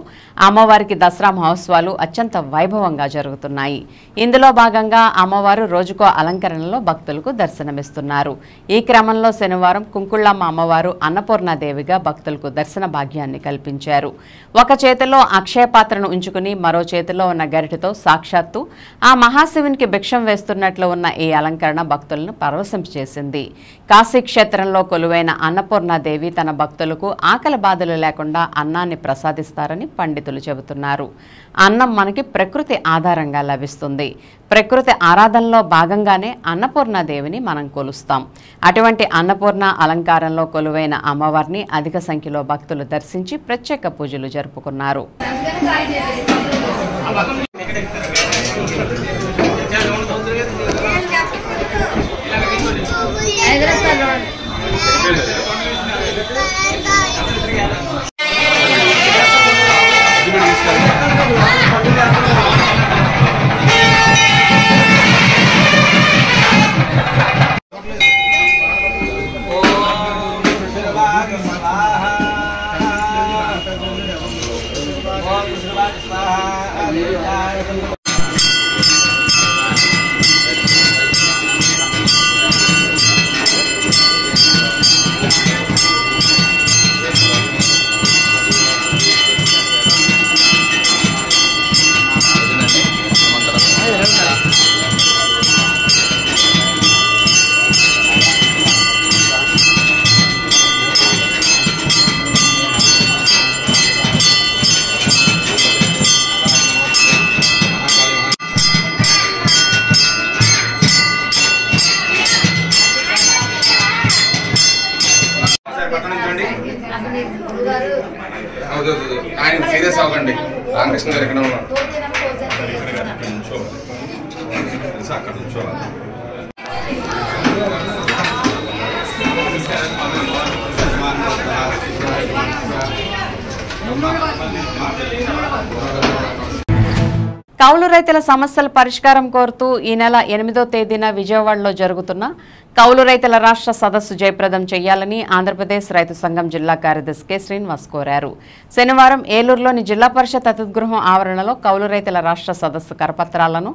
అమ్మవారికి దసరా మహోత్సవాలు అత్యంత వైభవంగా జరుగుతున్నాయి. ఇందులో భాగంగా అమ్మవారు రోజుకో అలంకరణలో భక్తులకు దర్శనమిస్తున్నారు. ఈ క్రమంలో శనివారం కుంకుళ్ళమ్మ అమ్మవారు అన్నపూర్ణాదేవిగా భక్తులకు దర్శన భాగ్యాన్ని కల్పించారు. ఒక చేతిలో అక్షయ పాత్రను ఉంచుకుని మరో చేతిలో ఉన్న గరిటతో సాక్షాత్తు ఆ మహాశివునికి భిక్షం వేస్తున్నట్లు ఉన్న ఈ అలంకరణ భక్తులను పరవశింపచేసింది. చేసింది క్షేత్రంలో కొలువైన అన్నపూర్ణాదేవి తన భక్తులకు ఆకలి బాధలు లేకుండా అన్నాన్ని ప్రసాదిస్తారని పండితులు చెబుతున్నారు. అన్నం మనకి ప్రకృతి ఆధారంగా లభిస్తుంది. ప్రకృతి ఆరాధనలో భాగంగానే అన్నపూర్ణాదేవిని మనం కొలుస్తాం. అటువంటి అన్నపూర్ణ అలంకారంలో కొలువైన అమ్మవారిని అధిక సంఖ్యలో భక్తులు దర్శించి ప్రత్యేక పూజలు జరుపుకున్నారు. minute. సమస్యల పరిష్కారం కోరుతూ ఈ నెల ఎనిమిదో తేదీన విజయవాడలో జరుగుతున్న కౌలు రైతుల రాష్ట్ర సదస్సు జయప్రదం చేయాలని ఆంధ్రప్రదేశ్ రైతు సంఘం జిల్లా కార్యదర్శి కె శ్రీనివాస్ కోరారు. శనివారం ఏలూరులోని జిల్లా పరిషత్ అతిథిగృహం ఆవరణలో కౌలు రైతుల రాష్ట్ర సదస్సు కరపత్రాలను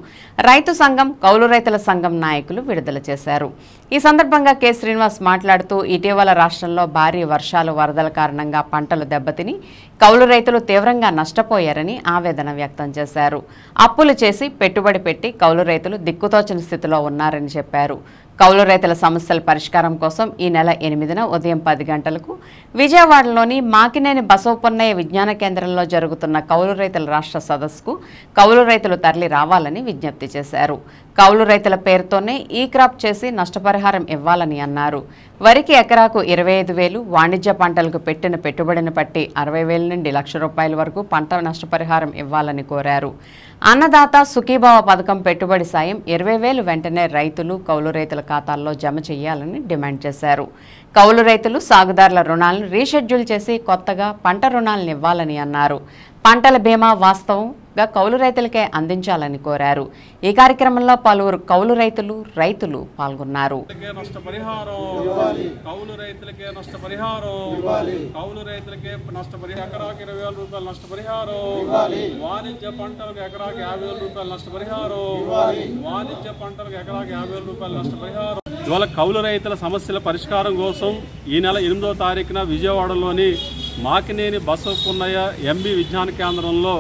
రైతు సంఘం కౌలు రైతుల సంఘం నాయకులు విడుదల చేశారు. ఈ సందర్భంగా కె. శ్రీనివాస్ మాట్లాడుతూ ఇటీవల రాష్ట్రంలో భారీ వర్షాలు వరదల కారణంగా పంటలు దెబ్బతిని కౌలు రైతులు తీవ్రంగా నష్టపోయారని ఆవేదన వ్యక్తం చేశారు. అప్పులు చేసి పెట్టుబడి పెట్టి కౌలు రైతులు దిక్కుతోచని స్థితిలో ఉన్నారని చెప్పారు. కౌలు రైతుల సమస్యల పరిష్కారం కోసం ఈ నెల ఎనిమిదిన ఉదయం పది గంటలకు విజయవాడలోని మాకినేని బసవపున్నయ్య విజ్ఞాన కేంద్రంలో జరుగుతున్న కౌలు రైతుల రాష్ట్ర సదస్సుకు కౌలు రైతులు తరలి రావాలని విజ్ఞప్తి చేశారు. కౌలు రైతుల పేరుతోనే ఈ క్రాప్ చేసి నష్టపరిహారం ఇవ్వాలని అన్నారు. వరికి ఎకరాకు ఇరవై ఐదు వేలు వాణిజ్య పంటలకు పెట్టిన పెట్టుబడిని బట్టి అరవై వేల నుండి లక్ష రూపాయల వరకు పంట నష్టపరిహారం ఇవ్వాలని కోరారు. అన్నదాత సుఖీభావ పథకం పెట్టుబడి సాయం ఇరవై వేలు వెంటనే రైతులు కౌలు రైతుల ఖాతాల్లో జమ చేయాలని డిమాండ్ చేశారు. కౌలు రైతులు సాగుదారుల రుణాలను రీషెడ్యూల్ చేసి కొత్తగా పంట రుణాలను ఇవ్వాలని అన్నారు. పంటల బీమా వాస్తవంగా కౌలు రైతులకే అందించాలని కోరారు. ఈ కార్యక్రమంలో పలువురు కౌలు రైతులు రైతులు పాల్గొన్నారు. నష్టపరిహారం. కౌలు రైతులకే నష్టపరిహారం. కౌలు రైతులకే నష్టపరిహారం ఎకరాకి ఇరవై వేల రూపాయల నష్టపరిహారం. వాణిజ్య పంటలకు ఎకరాకి యాభై వేల రూపాయల నష్టపరిహారం. వాణిజ్య పంటలకు ఎకరాకి యాభై వేల రూపాయల నష్టపరిహారం. ఇవాళ కౌలు రైతుల సమస్యల పరిష్కారం కోసం ఈ నెల ఎనిమిదో తారీఖున విజయవాడలోని మాకినేని బసవపున్నయ్య ఎంబీ విజ్ఞాన కేంద్రంలో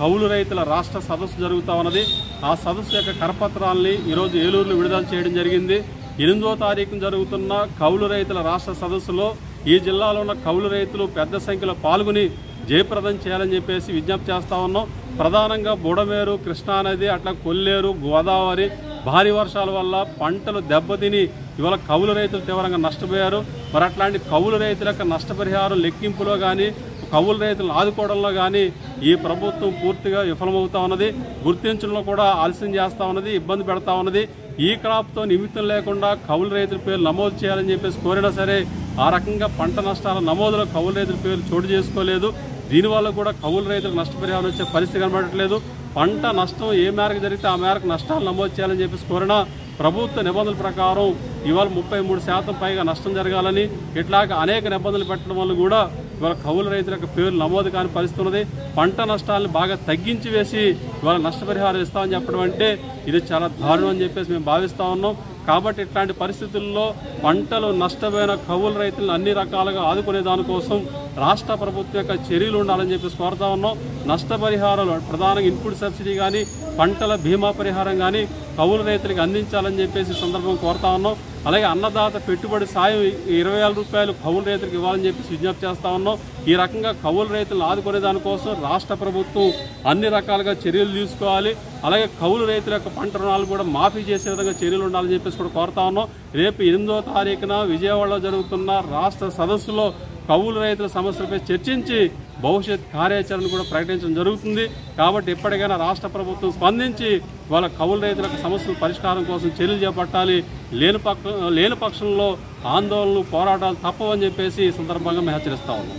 కౌలు రైతుల రాష్ట్ర సదస్సు జరుగుతూ ఉన్నది ఆ సదస్సు యొక్క కరపత్రాల్ని ఈరోజు ఏలూరులో విడుదల చేయడం జరిగింది. ఎనిమిదో తారీఖున జరుగుతున్న కౌలు రైతుల రాష్ట్ర సదస్సులో ఈ జిల్లాలో ఉన్న కౌలు రైతులు పెద్ద సంఖ్యలో పాల్గొని జయప్రదం చేయాలని చెప్పేసి విజ్ఞప్తి చేస్తా ఉన్నాం. ప్రధానంగా బుడమేరు కృష్ణానది అట్లా కొల్లేరు గోదావరి భారీ వర్షాల వల్ల పంటలు దెబ్బతిని ఇవాళ కౌలు రైతులు తీవ్రంగా నష్టపోయారు. మరి అట్లాంటి కౌలు రైతుల యొక్క నష్టపరిహారం లెక్కింపులో కానీ కౌలు రైతులను ఆదుకోవడంలో కానీ ఈ ప్రభుత్వం పూర్తిగా విఫలమవుతా ఉన్నది. గుర్తించడంలో కూడా ఆలస్యం చేస్తూ ఉన్నది ఇబ్బంది పెడతా ఉన్నది. ఈ క్రాప్తో నిమిత్తం లేకుండా కౌలు రైతుల పేర్లు నమోదు చేయాలని చెప్పేసి కోరినా సరే ఆ రకంగా పంట నష్టాల నమోదులో కౌలు రైతుల పేర్లు చోటు చేసుకోలేదు. దీనివల్ల కూడా కౌలు రైతులకు నష్టపరిహారం వచ్చే పరిస్థితి కనబడట్లేదు. పంట నష్టం ఏ మేరకు జరిగితే ఆ మేరకు నష్టాలు నమోదు చేయాలని చెప్పేసి కోరిన ప్రభుత్వ నిబంధనల ప్రకారం ఇవాళ ముప్పై మూడు శాతం పైగా నష్టం జరగాలని ఇట్లాగా అనేక నిబంధనలు పెట్టడం వల్ల కూడా ఇవాళ కౌలు రైతుల యొక్క పేర్లు నమోదు కాని పరిస్థితి ఉన్నది. పంట నష్టాలను బాగా తగ్గించి వేసి ఇవాళ నష్టపరిహారం ఇస్తామని చెప్పడం అంటే ఇది చాలా దారుణం అని చెప్పేసి మేము భావిస్తా ఉన్నాం. కాబట్టి ఇట్లాంటి పరిస్థితుల్లో పంటలు నష్టపోయిన కౌలు రైతులను అన్ని రకాలుగా ఆదుకునే దానికోసం రాష్ట్ర ప్రభుత్వం యొక్క చర్యలు ఉండాలని చెప్పేసి కోరుతా ఉన్నాం. నష్టపరిహారాలు ప్రధానంగా ఇన్పుట్ సబ్సిడీ కానీ పంటల బీమా పరిహారం కానీ కౌలు రైతులకు అందించాలని చెప్పేసి సందర్భం కోరుతా ఉన్నాం. అలాగే అన్నదాత పెట్టుబడి సాయం ఇరవై వేల రూపాయలు కౌలు రైతులకు ఇవ్వాలని చెప్పేసి విజ్ఞప్తి చేస్తా ఉన్నాం. ఈ రకంగా కౌలు రైతులను ఆదుకునే దానికోసం రాష్ట్ర ప్రభుత్వం అన్ని రకాలుగా చర్యలు తీసుకోవాలి. అలాగే కౌలు రైతుల యొక్క పంట రుణాలు కూడా మాఫీ చేసే విధంగా చర్యలు ఉండాలని చెప్పేసి కూడా కోరుతా ఉన్నాం. రేపు ఎనిమిదో తారీఖున విజయవాడలో జరుగుతున్న రాష్ట్ర సదస్సులో కౌలు రైతుల సమస్యలపై చర్చించి భవిష్యత్ కార్యాచరణ కూడా ప్రకటించడం జరుగుతుంది. కాబట్టి ఎప్పటికైనా రాష్ట్ర ప్రభుత్వం స్పందించి వాళ్ళ కౌలు రైతులకు సమస్యల పరిష్కారం కోసం చర్యలు చేపట్టాలి. లేని పక్ష లేని పక్షంలో ఆందోళనలు పోరాటాలు తప్పవని చెప్పేసి ఈ సందర్భంగా మేము హెచ్చరిస్తా ఉన్నాం.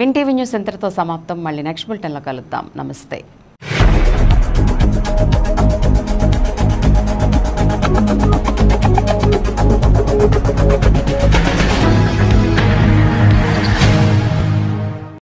వింటీవీ న్యూస్ ఇంతటితో సమాప్తం. మళ్ళీ నెక్స్ట్ బులెటిన్లో కలుద్దాం. నమస్తే.